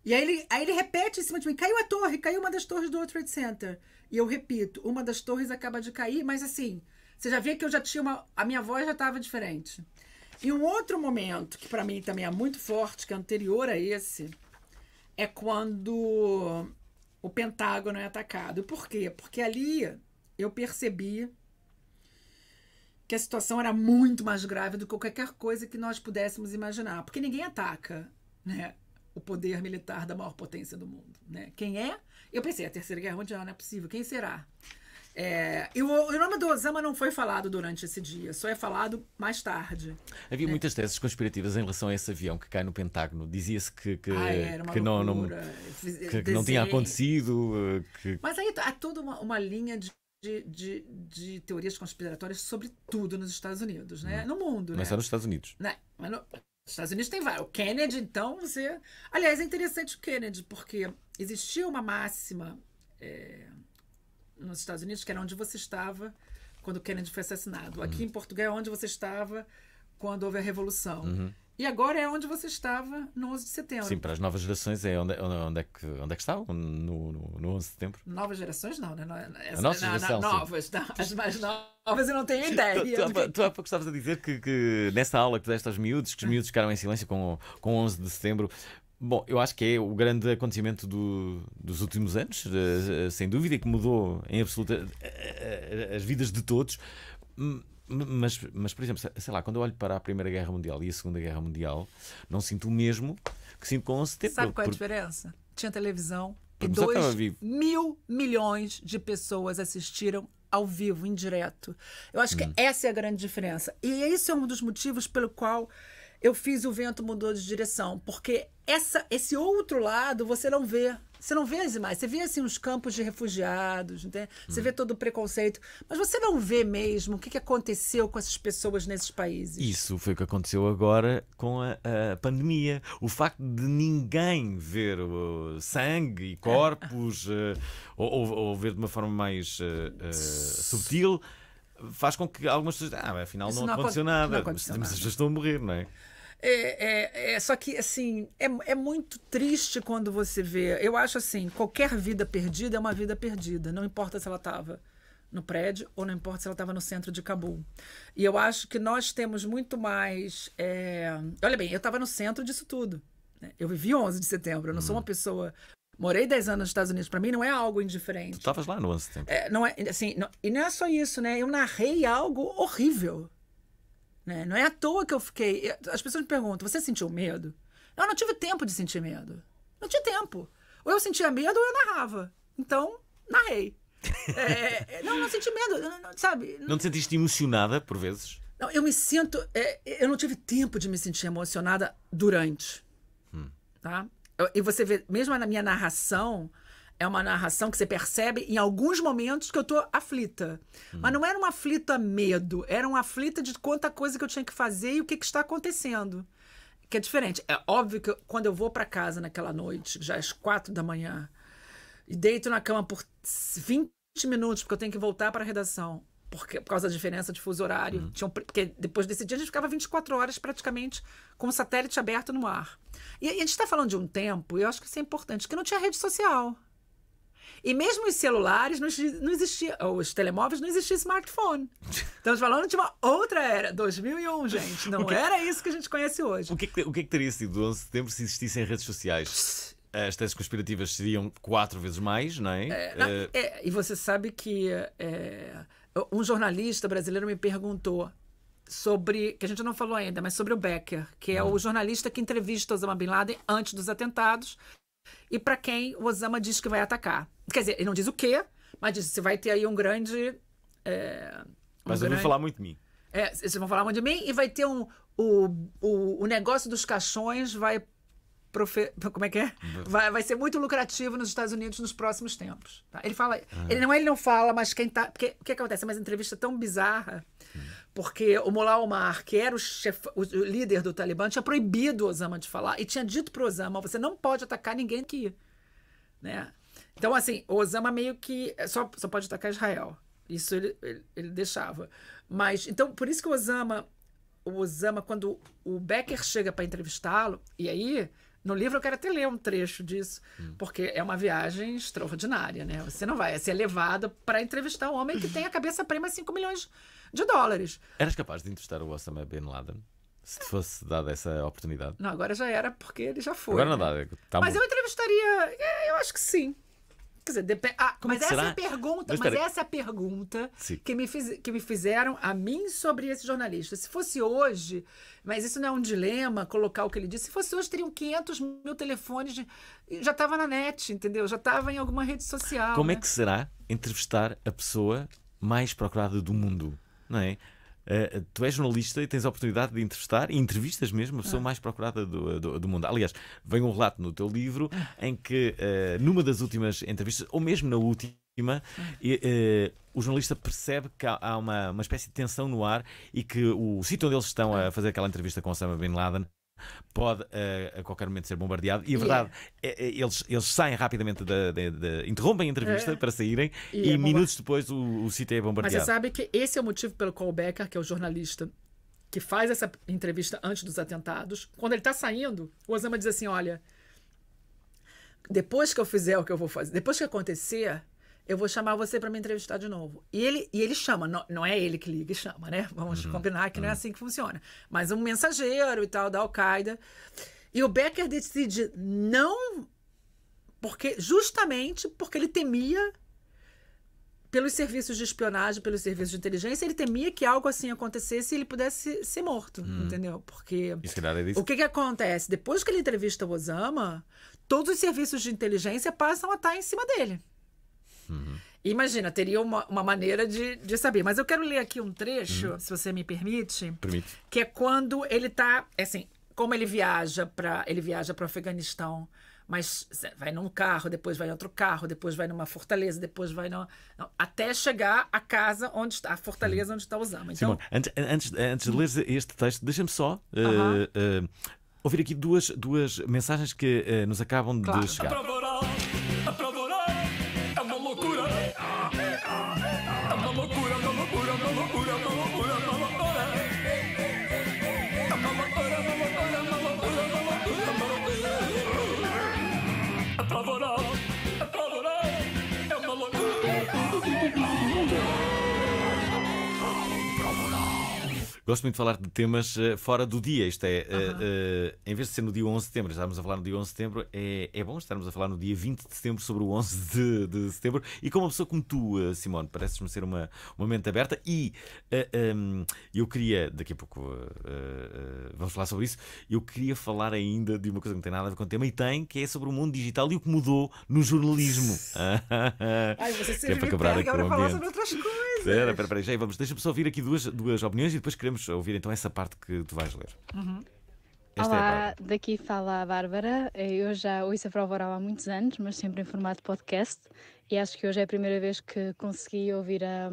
E aí ele, aí ele repete em cima de mim: caiu a torre, caiu uma das torres do World Trade Center. E eu repito: uma das torres acaba de cair, mas assim, você já vê que eu já tinha uma. A minha voz já estava diferente. E um outro momento, que para mim também é muito forte, que é anterior a esse, é quando o Pentágono é atacado. Por quê? Porque ali eu percebi que a situação era muito mais grave do que qualquer coisa que nós pudéssemos imaginar. Porque ninguém ataca né, o poder militar da maior potência do mundo. Né? Quem é? Eu pensei, a Terceira Guerra Mundial não é possível. Quem será? É, e o, o nome do Osama não foi falado durante esse dia, só é falado mais tarde. Havia muitas teses conspirativas em relação a esse avião que cai no Pentágono. Dizia-se que, que, Ah, era uma que, não, não- que- que não tinha acontecido. Que, Mas aí há toda uma, uma linha de, de, de, de teorias conspiratórias sobre tudo nos Estados Unidos, né? No mundo, não né? é só nos Estados Unidos. Né? Mas no- nos Estados Unidos tem vários. O Kennedy, então, você. Aliás, é interessante o Kennedy, porque existia uma máxima é, nos Estados Unidos, que era onde você estava quando o Kennedy foi assassinado. Aqui em Portugal é onde você estava quando houve a Revolução. E agora é onde você estava no 11 de setembro. Sim, para as novas gerações é onde, onde, é, que, onde é que estavam no, no, no 11 de setembro. Novas gerações não, né? Não, a nossa geração, não, novas, não, as mais novas eu não tenho ideia. tu, tu, tu há pouco estavas a dizer que, que nessa aula que deste aos miúdos, que os miúdos ficaram em silêncio com, com 11 de setembro. Bom, eu acho que é o grande acontecimento do, dos últimos anos, eh, sem dúvida, e que mudou em absoluta eh, eh, as vidas de todos. Mas, mas, por exemplo, sei lá, quando eu olho para a Primeira Guerra Mundial e a Segunda Guerra Mundial, não sinto o mesmo que sinto com 11 de setembro. Sabe qual é a diferença? Tinha televisão e 2 mil milhões de pessoas assistiram ao vivo, em direto. Eu acho que hum. essa é a grande diferença. E esse é um dos motivos pelo qual eu fiz o vento mudou de direção, porque essa, esse outro lado você não vê. Você não vê as imagens, você vê assim os campos de refugiados, né? você vê todo o preconceito, mas você não vê mesmo o que, que aconteceu com essas pessoas nesses países. Isso foi o que aconteceu agora com a, a pandemia. O facto de ninguém ver uh, sangue e corpos, uh, ou, ou, ver de uma forma mais uh, subtil, faz com que algumas pessoas. Ah, afinal não, não, aconteceu nada, não aconteceu mas as pessoas estão a morrer, não é? É, é, é, só que, assim, é, é muito triste quando você vê. Eu acho assim: qualquer vida perdida é uma vida perdida, não importa se ela estava no prédio ou não importa se ela estava no centro de Cabul. E eu acho que nós temos muito mais. É... Olha bem, eu estava no centro disso tudo. Né? Eu vivi 11 de setembro, eu não hum. sou uma pessoa. Morei 10 anos nos Estados Unidos, para mim não é algo indiferente. Tu estavas lá no 11 de setembro. É, não é, assim, não, e não é só isso, né? Eu narrei algo horrível. Né? Não é à toa que eu fiquei. As pessoas me perguntam: você sentiu medo? Eu não tive tempo de sentir medo. Não tinha tempo. Ou eu sentia medo ou eu narrava. Então, narrei. É, é não, não senti medo, não, sabe? Não te sentiste emocionada por vezes? Não, eu me sinto. É, eu não tive tempo de me sentir emocionada durante. Hum. Tá? e você vê, mesmo na minha narração, é uma narração que você percebe em alguns momentos que eu tô aflita. Hum. Mas não era uma aflita medo, era uma aflita de quanta coisa que eu tinha que fazer e o que, que está acontecendo. Que é diferente. É óbvio que quando eu vou para casa naquela noite, já às quatro da manhã, e deito na cama por 20 minutos, porque eu tenho que voltar para a redação, porque, por causa da diferença de fuso horário. Uhum. Tinha um, porque depois desse dia a gente ficava 24 horas praticamente com o satélite aberto no ar. E, e a gente está falando de um tempo, e eu acho que isso é importante, que não tinha rede social. E mesmo os celulares não, não existia, os telemóveis não existia smartphone. Estamos falando de uma outra era, 2001, gente. Não que, era isso que a gente conhece hoje. O que, é que, o que, é que teria sido o 11 de setembro se existissem redes sociais? As teses conspirativas seriam quatro vezes mais, não é? é, não, é... é e você sabe que é, um jornalista brasileiro me perguntou sobre, que a gente não falou ainda, mas sobre o Becker, que é hum. o jornalista que entrevista Osama Bin Laden antes dos atentados e para quem o Osama diz que vai atacar. Quer dizer, ele não diz o quê, mas diz: você vai ter aí um grande. É, um mas eu grande... falar muito de mim. É, vocês vão falar muito de mim e vai ter um. O, o, o negócio dos caixões vai. Profe... Como é que é? Vai, vai ser muito lucrativo nos Estados Unidos nos próximos tempos. Tá? Ele fala. Ah. Ele não, ele não fala, mas quem tá. Porque o que acontece? É uma entrevista tão bizarra. Porque o Mullah Omar, que era o, chef, o líder do Talibã, tinha proibido o Osama de falar e tinha dito para o Osama: você não pode atacar ninguém aqui. Né? Então, assim, o Osama meio que só, só pode atacar Israel. Isso ele, ele, ele deixava. Mas, então, por isso que o Osama, o Osama, quando o Becker chega para entrevistá-lo, e aí, no livro eu quero até ler um trecho disso, hum. porque é uma viagem extraordinária, né? Você não vai ser levado para entrevistar um homem que tem a cabeça prima 5 milhões de dólares. Eras capaz de entrevistar o Osama Bin Laden? Se te fosse dada essa oportunidade? Não, agora já era, porque ele já foi. Agora não né? dá. Tá Mas eu entrevistaria. É, eu acho que sim. Quer dizer, depende. Ah, mas essa é a pergunta, mas, essa é a pergunta que me, fiz, que me fizeram a mim sobre esse jornalista. Se fosse hoje, mas isso não é um dilema, colocar o que ele disse. Se fosse hoje, teriam 500 mil telefones, de, já estava na net, entendeu? Já estava em alguma rede social. Como né? é que será entrevistar a pessoa mais procurada do mundo? Não é? Uh, tu és jornalista e tens a oportunidade de entrevistar, e entrevistas mesmo, a pessoa ah. mais procurada do, do, do, mundo. Aliás, vem um relato no teu livro em que, uh, numa das últimas entrevistas, ou mesmo na última, uh, o jornalista percebe que há, há uma, uma espécie de tensão no ar e que o sítio onde eles estão a fazer aquela entrevista com Osama Bin Laden pode uh, a qualquer momento ser bombardeado. E a verdade, yeah. é, é, eles, eles saem rapidamente, de, interrompem a entrevista é. para saírem e, e é minutos depois o, o sítio é bombardeado. Mas você sabe que esse é o motivo pelo qual o Becker, que é o jornalista que faz essa entrevista antes dos atentados. Quando ele está saindo, o Osama diz assim: olha, depois que eu fizer o que eu vou fazer, depois que acontecer, eu vou chamar você para me entrevistar de novo. E ele, e ele chama, não, não é ele que liga e chama, né? Vamos combinar que não é assim que funciona. Mas um mensageiro e tal da Al-Qaeda. E o Becker decide não. porque Justamente porque ele temia pelos serviços de espionagem, pelos serviços de inteligência, ele temia que algo assim acontecesse e ele pudesse ser morto, entendeu? Porque o que, que acontece? Depois que ele entrevista o Osama, todos os serviços de inteligência passam a estar em cima dele. Imagina, teria uma, uma maneira de, de saber. Mas eu quero ler aqui um trecho, se você me permite, Permite. que é quando ele tá, assim, como ele viaja para ele viaja para o Afeganistão, mas vai num carro, depois vai em outro carro, depois vai numa fortaleza, depois vai no, não, até chegar à casa onde está a fortaleza onde está Osama. Então, Simone, antes, antes, antes de ler este texto, deixa-me só eh, Aham. eh, ouvir aqui duas, duas mensagens que eh, nos acabam Claro. de chegar. Gosto muito de falar de temas eh, fora do dia. Isto é, eh, eh, em vez de ser no dia 11 de setembro, estamos a falar no dia 11 de setembro, é, é bom estarmos a falar no dia 20 de setembro sobre o 11 de, de setembro. E com uma pessoa como tu, Simone, pareces-me ser uma, uma mente aberta. E eh, ehm, eu queria, daqui a pouco eh, vamos falar sobre isso, eu queria falar ainda de uma coisa que não tem nada a ver com o tema e tem, que é sobre o mundo digital e o que mudou no jornalismo. ai, você Que é para quebrar pega aqui o para falar sobre outras coisas. Espera, espera, espera, já vamos. Deixa-me só ouvir aqui duas, duas opiniões e depois queremos ouvir então essa parte que tu vais ler. Esta é Olá, Bárbara. daqui fala a Bárbara. Eu já ouço a prova oral há muitos anos, mas sempre em formato podcast. E acho que hoje é a primeira vez que consegui ouvir a,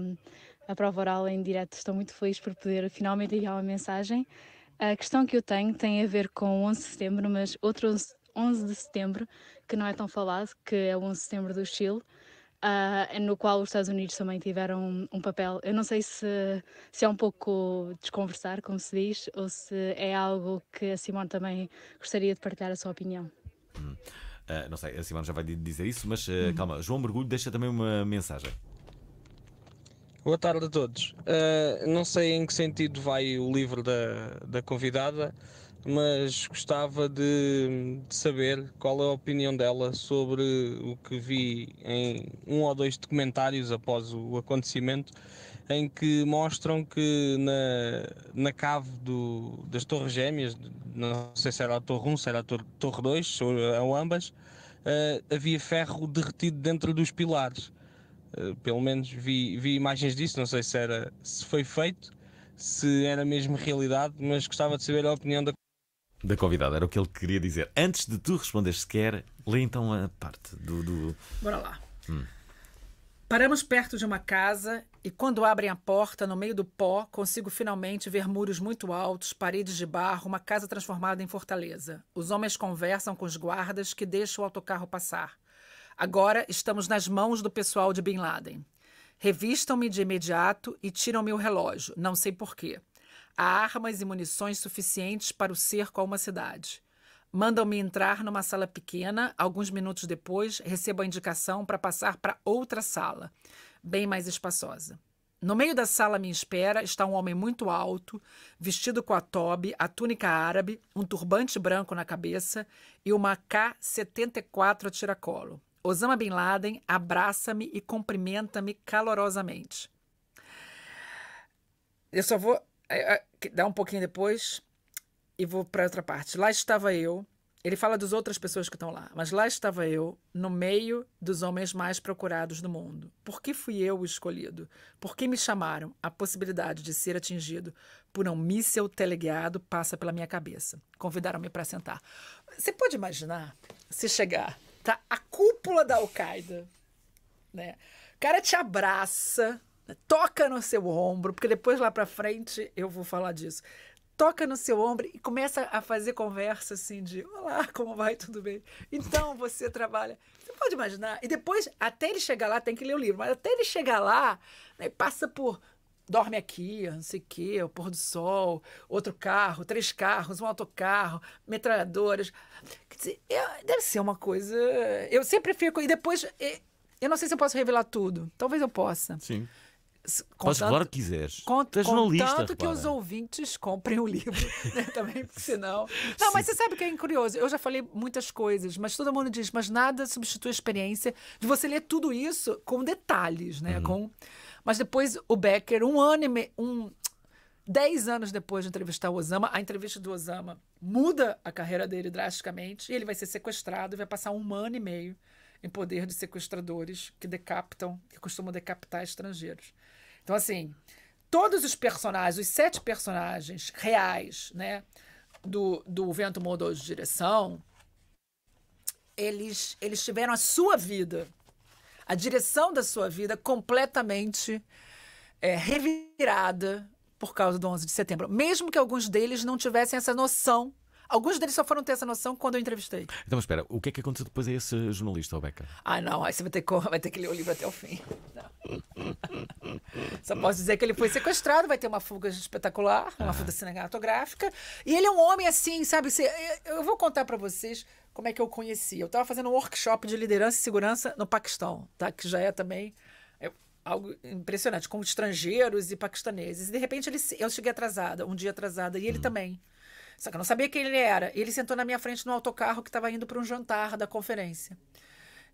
a prova oral em direto. Estou muito feliz por poder finalmente enviar uma mensagem. A questão que eu tenho tem a ver com o 11 de setembro, mas outro 11 11 de setembro que não é tão falado, que é o 11 de setembro do Chile. Ah, no qual os Estados Unidos também tiveram um, um papel. Eu não sei se, se é um pouco desconversar, como se diz, ou se é algo que a Simone também gostaria de partilhar a sua opinião. Ah, não sei, a Simone já vai di- dizer isso, mas ah, calma, João Mergulho deixa também uma mensagem. Boa tarde a todos. Uh, não sei em que sentido vai o livro da, da convidada, mas gostava de, de saber qual é a opinião dela sobre o que vi em um ou dois documentários após o acontecimento, em que mostram que na, na cave do, das Torres Gêmeas, não sei se era a Torre 1, se era a Torre, torre 2, ou, ou ambas, uh, havia ferro derretido dentro dos pilares. Uh, pelo menos vi, vi imagens disso, não sei se, era, se foi feito, se era mesmo realidade, mas gostava de saber a opinião da Da convidada, era o que ele queria dizer. Antes de tu responder sequer, lê então a parte do. do... Bora lá. Paramos perto de uma casa e, quando abrem a porta, no meio do pó, consigo finalmente ver muros muito altos, paredes de barro, uma casa transformada em fortaleza. Os homens conversam com os guardas que deixam o autocarro passar. Agora estamos nas mãos do pessoal de Bin Laden. Revistam-me de imediato e tiram-me o relógio, não sei porquê. Há armas e munições suficientes para o cerco a uma cidade. Mandam-me entrar numa sala pequena. Alguns minutos depois, recebo a indicação para passar para outra sala, bem mais espaçosa. No meio da sala à minha espera está um homem muito alto, vestido com a tobe, a túnica árabe, um turbante branco na cabeça e uma K-74 a tiracolo. Osama Bin Laden abraça-me e cumprimenta-me calorosamente. Eu só vou dar um pouquinho depois e vou para outra parte. Lá estava eu. Ele fala das outras pessoas que estão lá, mas lá estava eu, no meio dos homens mais procurados do mundo. Por que fui eu o escolhido? Por que me chamaram? A possibilidade de ser atingido por um míssel teleguiado passa pela minha cabeça. Convidaram-me para sentar. Você pode imaginar se chegar, tá a cúpula da Al-Qaeda, né? O cara te abraça? Toca no seu ombro, porque depois lá para frente eu vou falar disso toca no seu ombro e começa a fazer conversa assim de olá, como vai, tudo bem? Então você trabalha. Você pode imaginar? E depois, até ele chegar lá, tem que ler o livro, mas até ele chegar lá, né, passa por dorme aqui, não sei o quê, o pôr do sol, outro carro, três carros, um autocarro, metralhadoras. Quer dizer, é- deve ser uma coisa. Eu sempre fico. E depois. é, Eu não sei se eu posso revelar tudo. Talvez eu possa. Sim. Podes revelar o que quiseres. Con- Tu és jornalista, Contanto que os ouvintes comprem o livro, né? Também, porque senão... Não, mas você sabe o que é curioso? Eu já falei muitas coisas, mas todo mundo diz, mas nada substitui a experiência de você ler tudo isso com detalhes, né? Uhum. Com... Mas depois o Becker, um ano e um... Dez anos depois de entrevistar o Osama, a entrevista do Osama muda a carreira dele drasticamente e ele vai ser sequestrado e vai passar um ano e meio em poder de sequestradores que decapitam, que costumam decapitar estrangeiros. Então, assim, todos os personagens, os sete personagens reais, né, do, do Vento Mudou de Direção, eles, eles tiveram a sua vida, a direção da sua vida completamente é, revirada por causa do 11 de setembro. Mesmo que alguns deles não tivessem essa noção. Alguns deles só foram ter essa noção quando eu entrevistei. Então, mas espera, o que é que aconteceu depois a esse jornalista, Becker? Ah, não, aí você vai ter, que, vai ter que ler o livro até o fim. Só posso dizer que ele foi sequestrado, vai ter uma fuga espetacular, uma fuga cinematográfica. E ele é um homem assim, sabe? Eu- vou contar pra vocês como é que eu conheci. Eu estava fazendo um workshop de liderança e segurança no Paquistão, tá? Que já é também é algo impressionante, com estrangeiros e paquistaneses. E de repente ele, eu cheguei atrasada, um dia atrasada, e ele também. Só que eu não sabia quem ele era. Ele sentou na minha frente no autocarro que estava indo para um jantar da conferência.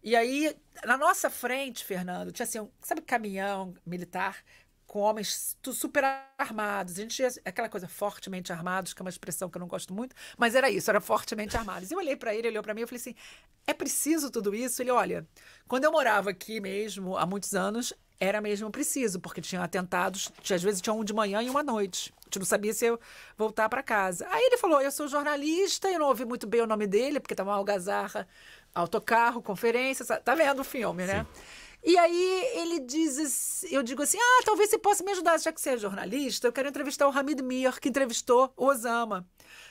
E aí, na nossa frente, Fernando, tinha assim, um, sabe, caminhão militar com homens super armados. A gente tinha aquela coisa fortemente armados, que é uma expressão que eu não gosto muito, mas era isso, era fortemente armados. Eu olhei para ele, ele olhou para mim, eu falei assim: é preciso tudo isso? Ele, olha, quando eu morava aqui mesmo, há muitos anos, era mesmo preciso, porque tinha atentados, às vezes tinha um de manhã e um à noite. A gente não sabia se eu voltar para casa. Aí ele falou: Eu sou jornalista, eu não ouvi muito bem o nome dele, porque estava uma algazarra, autocarro, conferência, tá vendo o filme, né? E aí ele diz, assim- eu digo assim, ah, talvez você possa me ajudar, já que você é jornalista, eu quero entrevistar o Hamid Mir, que entrevistou o Osama.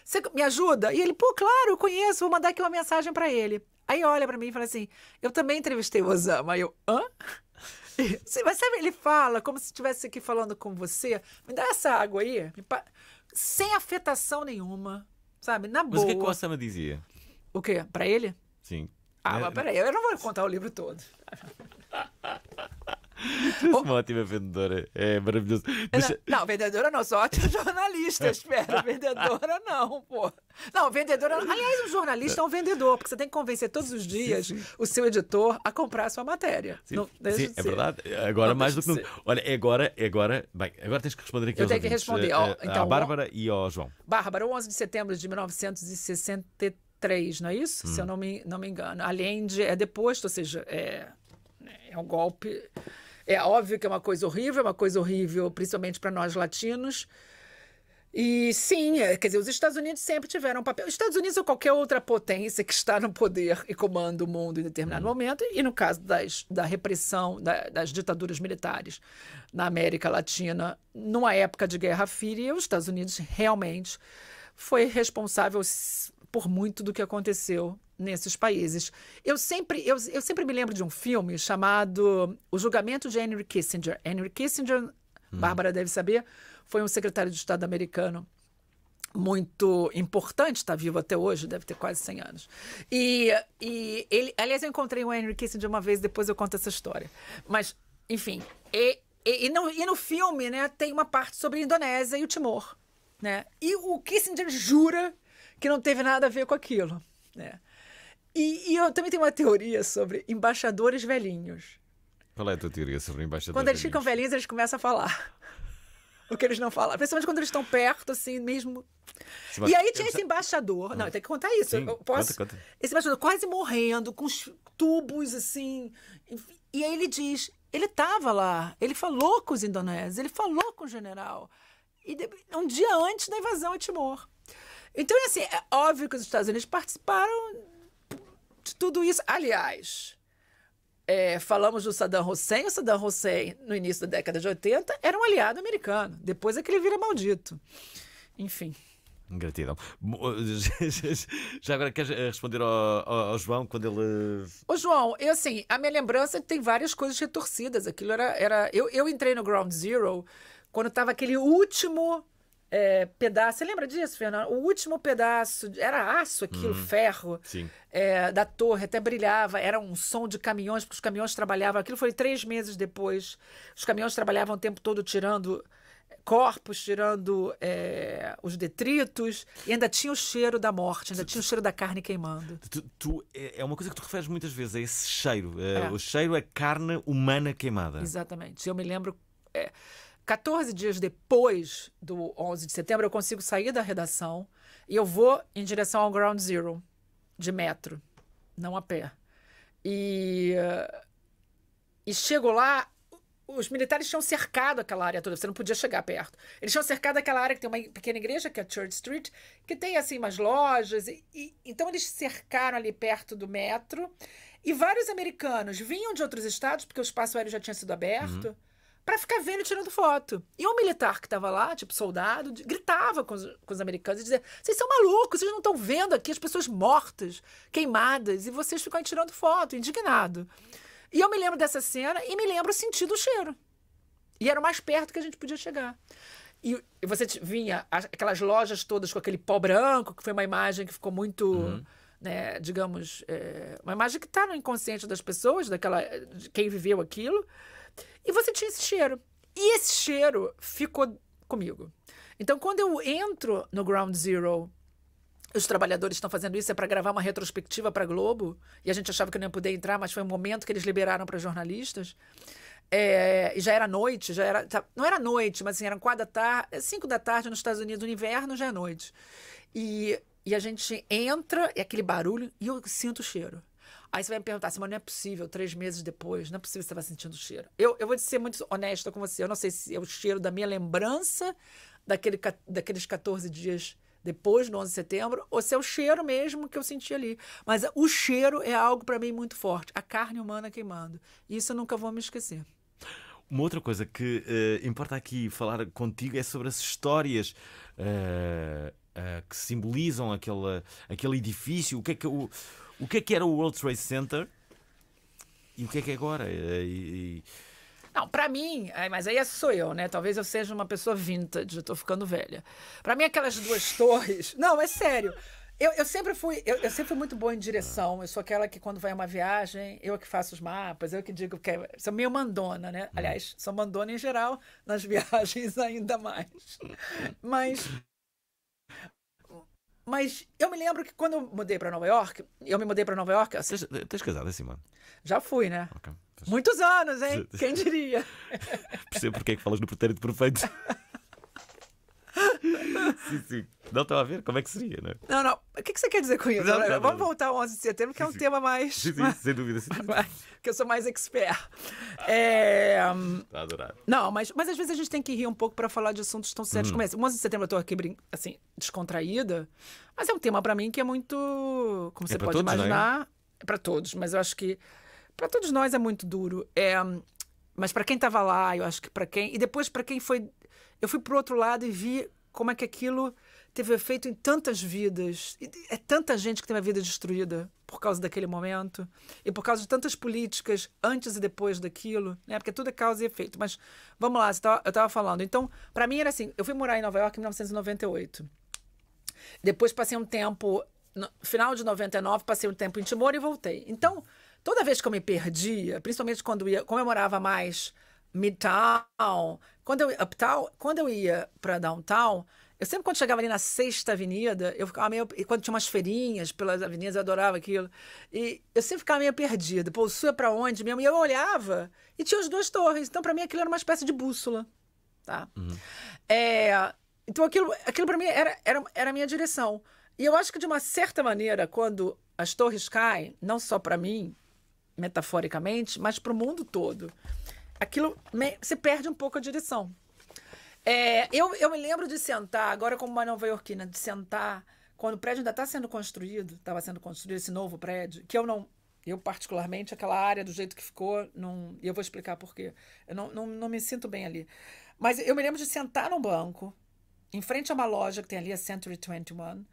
Você me ajuda? E ele, pô, claro, eu conheço, vou mandar aqui uma mensagem para ele. Aí olha para mim e fala assim, eu também entrevistei o Osama. Aí eu, hã? Sim, Mas sabe, ele fala como se estivesse aqui falando com você. Me dá essa água aí. pa- Sem afetação nenhuma. Sabe? Na Mas boa. o que é que o Osama dizia? O quê? Pra ele? Sim. Ah, É- mas peraí, eu não vou contar o livro todo. És uma ótima vendedora. É maravilhoso. Deixa- Não, não, vendedora não, sou ótima jornalista, espero. vendedora não, pô. Não, vendedora. Aliás, um jornalista é um vendedor, porque você tem que convencer todos os dias o seu editor a comprar a sua matéria. Sim, Não sim, de é verdade. Agora Não mais do que de nunca. Olha, é agora, é agora. Bem, agora tens que responder aqui Eu tenho que responder, eh, ó, eh, então. Bárbara e ao João. Bárbara, o 11 de setembro de 1963, não é Hum. isso? Se eu não me, não me engano. Allende é deposto, ou seja, é, é um golpe. É óbvio que é uma coisa horrível, é uma coisa horrível, principalmente para nós latinos. E sim, é, quer dizer, os Estados Unidos sempre tiveram um papel. Os Estados Unidos ou qualquer outra potência que está no poder e comanda o mundo em determinado momento, e no caso das, da repressão da- das ditaduras militares na América Latina, numa época de Guerra Fria, os Estados Unidos realmente foi responsável por muito do que aconteceu nesses países. Eu sempre, eu, eu sempre me lembro de um filme chamado O Julgamento de Henry Kissinger. Henry Kissinger, Bárbara deve saber, foi um secretário de Estado americano muito importante, está vivo até hoje, deve ter quase 100 anos. E, e ele, aliás, eu encontrei o Henry Kissinger uma vez, depois eu conto essa história. Mas, enfim, e, e, e no, e no filme, né, tem uma parte sobre a Indonésia e o Timor, né? E o Kissinger jura que não teve nada a ver com aquilo, né? E, e eu também tenho uma teoria sobre embaixadores velhinhos. Qual é a tua teoria sobre o embaixador? Quando eles velhinhos? ficam velhinhos, eles começam a falar. O que eles não falam. Principalmente quando eles estão perto, assim, mesmo. Mas- E aí tinha esse embaixador. Não, tem que contar isso. Sim, eu posso. conta, conta. Esse embaixador quase morrendo, com os tubos, assim. E aí ele diz: ele estava lá, ele falou com os indonésios, ele falou com o general. E um dia antes da invasão a Timor. Então, assim, é óbvio que os Estados Unidos participaram de tudo isso. Aliás, é, falamos do Saddam Hussein. O Saddam Hussein, no início da década de 80, era um aliado americano. Depois é que ele vira maldito. Enfim. Gratidão. Já agora queres eh, responder ao, ao- ao João quando ele. Ô, João, eu assim, a minha lembrança tem várias coisas retorcidas. Aquilo era. era eu, eu entrei no Ground Zero quando tava aquele último é, pedaço. Você lembra disso, Fernando? O último pedaço, era aço aquilo, ferro, Sim. é, da torre, até brilhava. Era um som de caminhões, porque os caminhões trabalhavam. Aquilo foi três meses depois. Os caminhões trabalhavam o tempo todo tirando corpos, tirando é, os detritos, e ainda tinha o cheiro da morte, ainda tinha o cheiro da carne queimando. Tu, tu- é é uma coisa que tu referes muitas vezes, é esse cheiro. É, É. O cheiro é carne humana queimada. Exatamente. Eu me lembro. É, 14 dias depois do 11 de setembro, eu consigo sair da redação e eu vou em direção ao Ground Zero de metro, não a pé. E, e chego lá, os militares tinham cercado aquela área toda, você não podia chegar perto. Eles tinham cercado aquela área que tem uma pequena igreja, que é a Church Street, que tem assim umas lojas. E, e- então eles cercaram ali perto do metro. E vários americanos vinham de outros estados, porque o espaço aéreo já tinha sido aberto, para ficar vendo e tirando foto. E um militar que estava lá, tipo soldado, gritava com os, com os americanos e dizia: Vocês são malucos, vocês não estão vendo aqui as pessoas mortas, queimadas, e vocês ficam aí tirando foto, indignado. E eu me lembro dessa cena e me lembro sentir do cheiro. E era o mais perto que a gente podia chegar. E, e você vinha as- aquelas lojas todas com aquele pó branco, que foi uma imagem que ficou muito, né, digamos, é, uma imagem que está no inconsciente das pessoas, daquela, de quem viveu aquilo. E você tinha esse cheiro. E esse cheiro ficou comigo. Então, quando eu entro no Ground Zero, os trabalhadores estão fazendo isso é para gravar uma retrospectiva para Globo, e a gente achava que não ia poder entrar, mas foi um momento que eles liberaram para jornalistas. É, e já era noite, já era. tá- Não era noite, mas assim, eram quatro da tarde, cinco da tarde nos Estados Unidos, no inverno já é noite. E, e a gente entra, é aquele barulho, e eu sinto o cheiro. Aí você vai me perguntar assim, mas não é possível, três meses depois, não é possível que você vai sentindo o cheiro. Eu, eu vou ser muito honesta com você, eu não sei se é o cheiro da minha lembrança daquele, daqueles 14 dias depois do 11 de setembro, ou se é o cheiro mesmo que eu senti ali. Mas o cheiro é algo para mim muito forte, a carne humana queimando. Isso eu nunca vou me esquecer. Uma outra coisa que eh, importa aqui falar contigo é sobre as histórias eh, eh, que simbolizam aquele, aquele edifício. O que, é que, o, o que é que era o World Trade Center e o que é que é agora? E- e- Não, pra mim, ai, mas aí sou eu, né? Talvez eu seja uma pessoa vintage, eu tô ficando velha. Pra mim, aquelas duas torres. Não, é sério. Eu, eu sempre fui, eu, eu sempre fui muito boa em direção. Eu sou aquela que, quando vai a uma viagem, eu que faço os mapas, eu que digo que é, sou meio mandona, né? Aliás, sou mandona em geral, nas viagens ainda mais. Mas mas eu me lembro que quando eu mudei pra Nova York, eu me mudei pra Nova York, assim, Estás, casado assim, mano? já fui, né? Ok. Muitos anos, hein? Quem diria? Percebo porque é que falas no pretérito perfeito. Sim, sim. Não estava a ver como é que seria, não é? Não, não. O que que você quer dizer com isso? Não, não, não. Vamos voltar ao 11 de setembro, que é um tema mais. Sim, sim, sem dúvida. Sim, sim. que eu sou mais expert. É, hum, Está a adorar. Não, mas, mas às vezes a gente tem que rir um pouco para falar de assuntos tão Hum. sérios como esse. O 11 de setembro eu tô aqui assim, descontraída, mas é um tema para mim que é muito. Como você pra pode todos, não é? imaginar, é para todos, mas eu acho que para todos nós é muito duro. É, hum, mas para quem tava lá, eu acho que para quem. E depois para quem foi. Eu fui pro outro lado e vi como é que aquilo teve efeito em tantas vidas. E É tanta gente que teve a vida destruída por causa daquele momento e por causa de tantas políticas antes e depois daquilo, né? Porque tudo é causa e efeito. Mas vamos lá, eu estava falando. Então, para mim era assim, eu fui morar em Nova York em 1998. Depois passei um tempo, no final de 99, passei um tempo em Timor e voltei. Então, toda vez que eu me perdia, principalmente quando ia, como eu morava mais Midtown, quando eu, uptown, quando eu ia para Downtown, eu sempre quando chegava ali na Sexta Avenida, eu ficava meio. E quando tinha umas feirinhas pelas avenidas, eu adorava aquilo. E eu sempre ficava meio perdida. Pô, o sul é pra onde mesmo? E eu olhava e tinha as duas torres. Então, para mim, aquilo era uma espécie de bússola. Tá? É, então aquilo, aquilo para mim era, era, era a minha direção. E eu acho que de uma certa maneira, quando as torres caem, não só para mim, metaforicamente, mas para o mundo todo, aquilo você perde um pouco a direção. É, eu, eu me lembro de sentar, agora como uma nova-iorquina, de sentar quando o prédio ainda está sendo construído, estava sendo construído esse novo prédio, que eu não, eu particularmente, aquela área do jeito que ficou, não, e eu vou explicar por quê. Eu não, não, não me sinto bem ali. Mas eu me lembro de sentar num banco, em frente a uma loja que tem ali, a Century 21,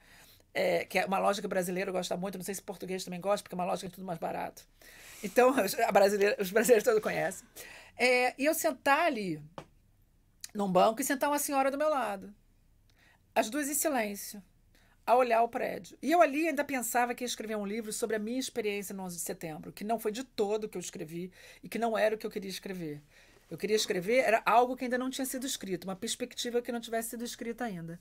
é, que é uma loja que brasileiro gosta muito, não sei se português também gosta, porque é uma loja que é tudo mais barato. Então, a brasileira, os brasileiros todos conhecem. É, e eu sentar ali num banco e sentar uma senhora do meu lado. As duas em silêncio, a olhar o prédio. E eu ali ainda pensava que ia escrever um livro sobre a minha experiência no 11 de setembro, que não foi de todo o que eu escrevi e que não era o que eu queria escrever. Eu queria escrever era algo que ainda não tinha sido escrito, uma perspectiva que não tivesse sido escrita ainda.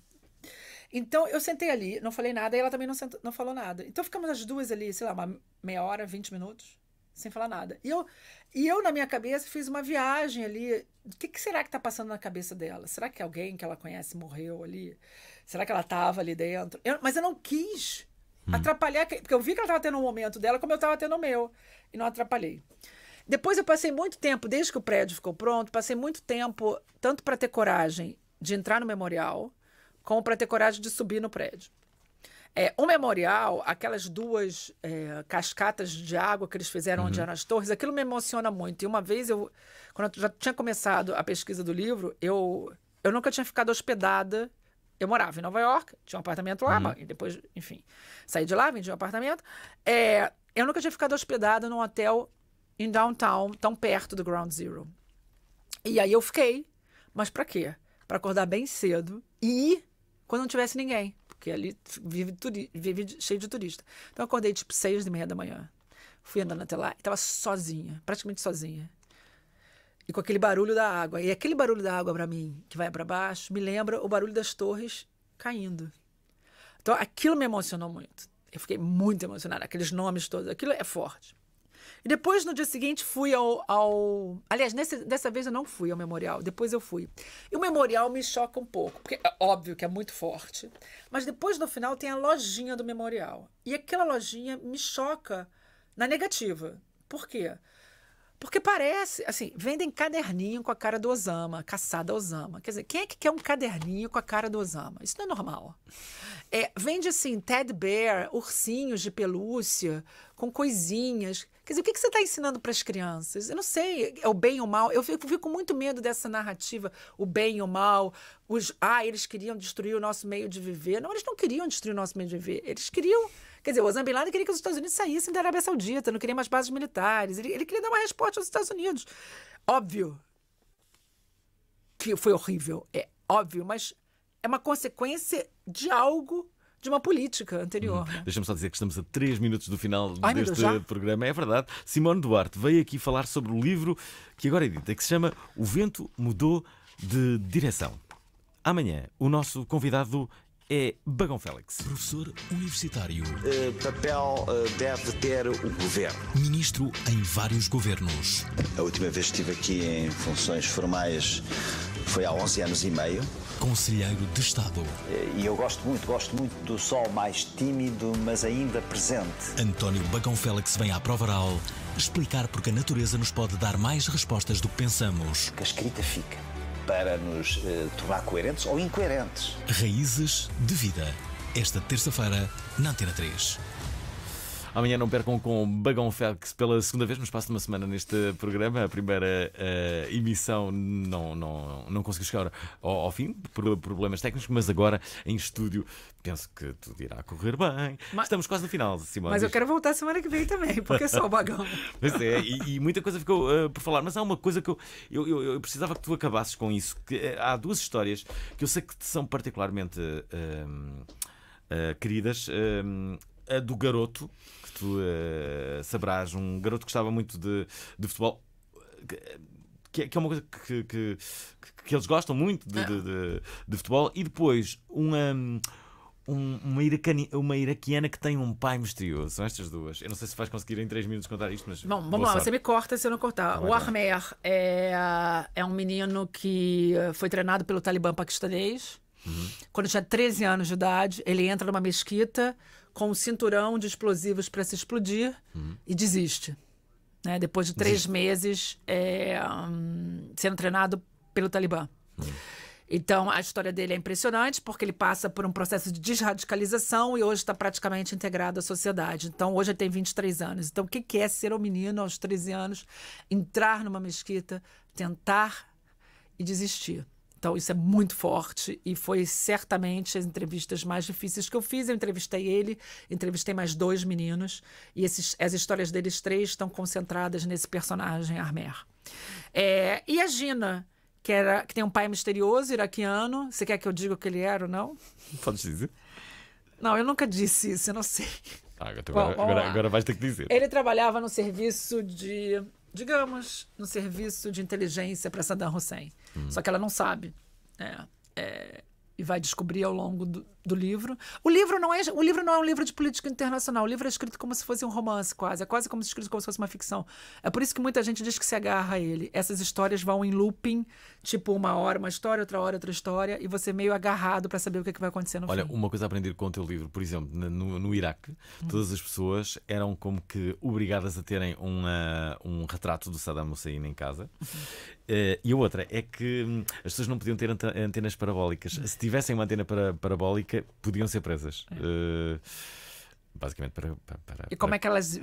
Então eu sentei ali, não falei nada, e ela também não, sentou, não falou nada. Então ficamos as duas ali, sei lá, uma meia hora, 20 minutos, sem falar nada. E eu, e eu na minha cabeça, fiz uma viagem ali. O que, que será que está passando na cabeça dela? Será que alguém que ela conhece morreu ali? Será que ela estava ali dentro? Eu- mas eu não quis atrapalhar, que- porque eu vi que ela estava tendo um momento dela como eu estava tendo o meu. E não atrapalhei. Depois eu passei muito tempo, desde que o prédio ficou pronto, passei muito tempo tanto para ter coragem de entrar no memorial, como para ter coragem de subir no prédio. É, o memorial, aquelas duas é, cascatas de água que eles fizeram onde eram as torres, aquilo me emociona muito. E uma vez eu, quando eu já tinha começado a pesquisa do livro, eu, eu nunca tinha ficado hospedada. Eu morava em Nova York, tinha um apartamento lá, e depois, enfim, saí de lá, vendi um apartamento. É, eu nunca tinha ficado hospedada num hotel em downtown, tão perto do Ground Zero. E aí eu fiquei. Mas pra quê? Pra acordar bem cedo e ir quando não tivesse ninguém. Porque ali vive, vive cheio de turista. Então eu acordei tipo seis e meia da manhã. Fui andando até lá e tava sozinha, praticamente sozinha. E com aquele barulho da água. E aquele barulho da água pra mim, que vai pra baixo, me lembra o barulho das torres caindo. Então aquilo me emocionou muito. Eu fiquei muito emocionada. Aqueles nomes todos, aquilo é forte. E depois, no dia seguinte, fui ao. ao... Aliás, nesse, dessa vez eu não fui ao memorial, depois eu fui. E o memorial me choca um pouco, porque é óbvio que é muito forte. Mas depois, no final, tem a lojinha do memorial. E aquela lojinha me choca na negativa. Por quê? Porque parece, assim, vendem caderninho com a cara do Osama, caçada Osama. Quer dizer, quem é que quer um caderninho com a cara do Osama? Isso não é normal. É, vende, assim, Ted Bear, ursinhos de pelúcia, com coisinhas. Quer dizer, o que, que você está ensinando para as crianças? Eu não sei, é o bem ou o mal. Eu fico, fico muito medo dessa narrativa, o bem e o mal. Os, ah, eles queriam destruir o nosso meio de viver. Não, eles não queriam destruir o nosso meio de viver. Eles queriam. Quer dizer, o Osama Bin Laden queria que os Estados Unidos saíssem da Arábia Saudita, não queria mais bases militares. Ele, ele queria dar uma resposta aos Estados Unidos. Óbvio que foi horrível, é óbvio, mas é uma consequência de algo, de uma política anterior. né? Deixa-me só dizer que estamos a 3 minutos do final Ai, deste Deus, programa. É verdade. Simone Duarte veio aqui falar sobre o livro que agora edita, que se chama O Vento Mudou de Direção. Amanhã, o nosso convidado é Bagão Félix. Professor universitário, Eh, papel eh, deve ter o governo. ministro em vários governos, A última vez que estive aqui em funções formais foi há 11 anos e meio. conselheiro de Estado, Eh, E eu gosto muito, gosto muito do sol mais tímido, mas ainda presente. António Bagão Félix vem à prova oral explicar porque a natureza nos pode dar mais respostas do que pensamos. Que a escrita fica para nos eh, tornar coerentes ou incoerentes. Raízes de vida. Esta terça-feira, na Antena 3. Amanhã não percam com Bagão Félix pela segunda vez no espaço de uma semana neste programa. A primeira eh, emissão não, não, não conseguiu chegar ao, ao fim por problemas técnicos, mas agora em estúdio penso que tudo irá correr bem. Mas- Estamos quase no final, Simone. Mas eu quero voltar semana que vem também, porque é só o bagão. Pois é, e, e muita coisa ficou eh, por falar, mas há uma coisa que eu, eu, eu- eu precisava que tu acabasses com isso. Que, eh, há duas histórias que eu sei que te são particularmente eh, eh, queridas. A do garoto, que tu eh, saberás, um garoto que gostava muito de, de futebol. Que, é- que é uma coisa que, que, que- eles gostam muito de, de- de- de futebol, e depois uma, um- uma, iracani- uma iraquiana que tem um pai misterioso. São estas duas. Eu não sei se vais conseguir em 3 minutos contar isto, mas. Bom, vamos lá, sorte. você me corta se eu não cortar. O lá. Ahmer é, é um menino que eh, foi treinado pelo Talibã paquistanês. Uhum. Quando tinha 13 anos de idade, ele entra numa mesquita com um cinturão de explosivos para se explodir Uhum. e desiste. né? Depois de três meses é, hum, sendo treinado pelo Talibã. Então, a história dele é impressionante porque ele passa por um processo de desradicalização e hoje está praticamente integrado à sociedade. Então, hoje ele tem 23 anos. Então, o que que é ser um menino aos 13 anos, entrar numa mesquita, tentar e desistir? Então, isso é muito forte e foi certamente as entrevistas mais difíceis que eu fiz. Eu entrevistei ele, entrevistei mais dois meninos e esses, as histórias deles três estão concentradas nesse personagem, Armer. É, e a Gina, que, era, que tem um pai misterioso, iraquiano. Você quer que eu diga o que ele era ou não? Podes dizer? Não, eu nunca disse isso, eu não sei. Ah, agora, Bom, agora, agora vais ter que dizer. Ele trabalhava no serviço de, digamos, no serviço de inteligência para Saddam Hussein. Só que ela não sabe. É, é, e vai descobrir ao longo do, do livro. O livro não é o livro não é um livro de política internacional. O livro é escrito como se fosse um romance, quase. É quase como se escrito como se fosse uma ficção. É por isso que muita gente diz que se agarra a ele. Essas histórias vão em looping, tipo uma hora uma história, outra hora outra história, e você meio agarrado para saber o que, é que vai acontecer no Olha, fim. uma coisa a aprender com o teu livro, por exemplo, no, no Iraque, todas as pessoas eram como que obrigadas a terem uma- um retrato do Saddam Hussein em casa. Eh, e a outra é que hum, as pessoas não podiam ter ante- antenas parabólicas. Se tivessem uma antena para- parabólica, podiam ser presas. Eh, basicamente para. para, para- E como é que elas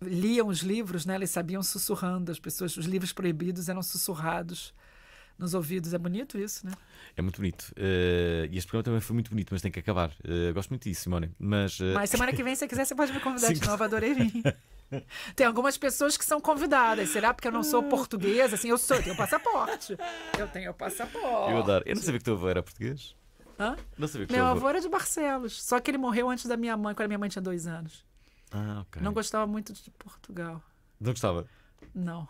liam os livros, né? Elas sabiam sussurrando. As pessoas, os livros proibidos eram sussurrados nos ouvidos. É bonito isso, né? É muito bonito. Eh, e este programa também foi muito bonito, mas tem que acabar. Eh, gosto muito disso, Simone. Mas. eh, Mas semana que vem, se quiser, você pode me convidar Sim, de novo. Adorei vir. Tem algumas pessoas que são convidadas. Será porque eu não sou portuguesa? Assim, eu sou, eu tenho passaporte. Eu tenho passaporte. eu adoro. Eu não sabia que o teu avô era português. Hã? Não sabia que Meu avô era de Barcelos. Só que ele morreu antes da minha mãe, quando a minha mãe tinha dois anos. Ah, ok. Não gostava muito de Portugal. Não gostava. Não.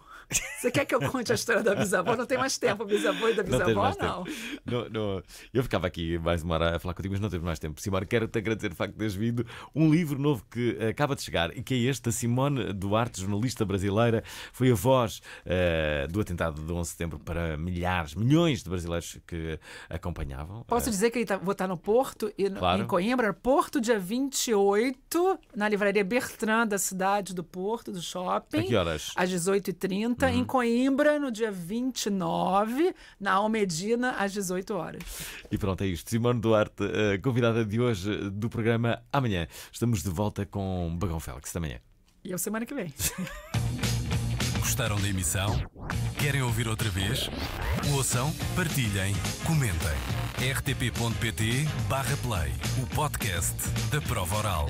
Você quer que eu conte a história da bisavó? Não tem mais tempo, bisavô e da Não bisavó, não. tempo. Não, não. Eu ficava aqui mais uma hora a falar contigo, mas não temos mais tempo. Simone, quero-te agradecer o facto de teres vindo. Um livro novo que acaba de chegar e que é este, da Simone Duarte, jornalista brasileira. Foi a voz eh, do atentado de 11 de setembro para milhares, milhões de brasileiros que acompanhavam. Posso Eh, dizer que tá, vou estar no Porto, e Claro. em Coimbra, Porto, dia 28, na livraria Bertrand da cidade do Porto, do shopping. A que horas? Às 18h30. Uhum. Em Coimbra, no dia 29, na Almedina, às 18 horas. E pronto, é isto. Simone Duarte, eh, convidada de hoje do programa. Amanhã estamos de volta com Bagão Félix. Amanhã. E eu semana que vem. Gostaram da emissão? Querem ouvir outra vez? Ouçam, partilhem, comentem. rtp.pt/play o podcast da prova oral.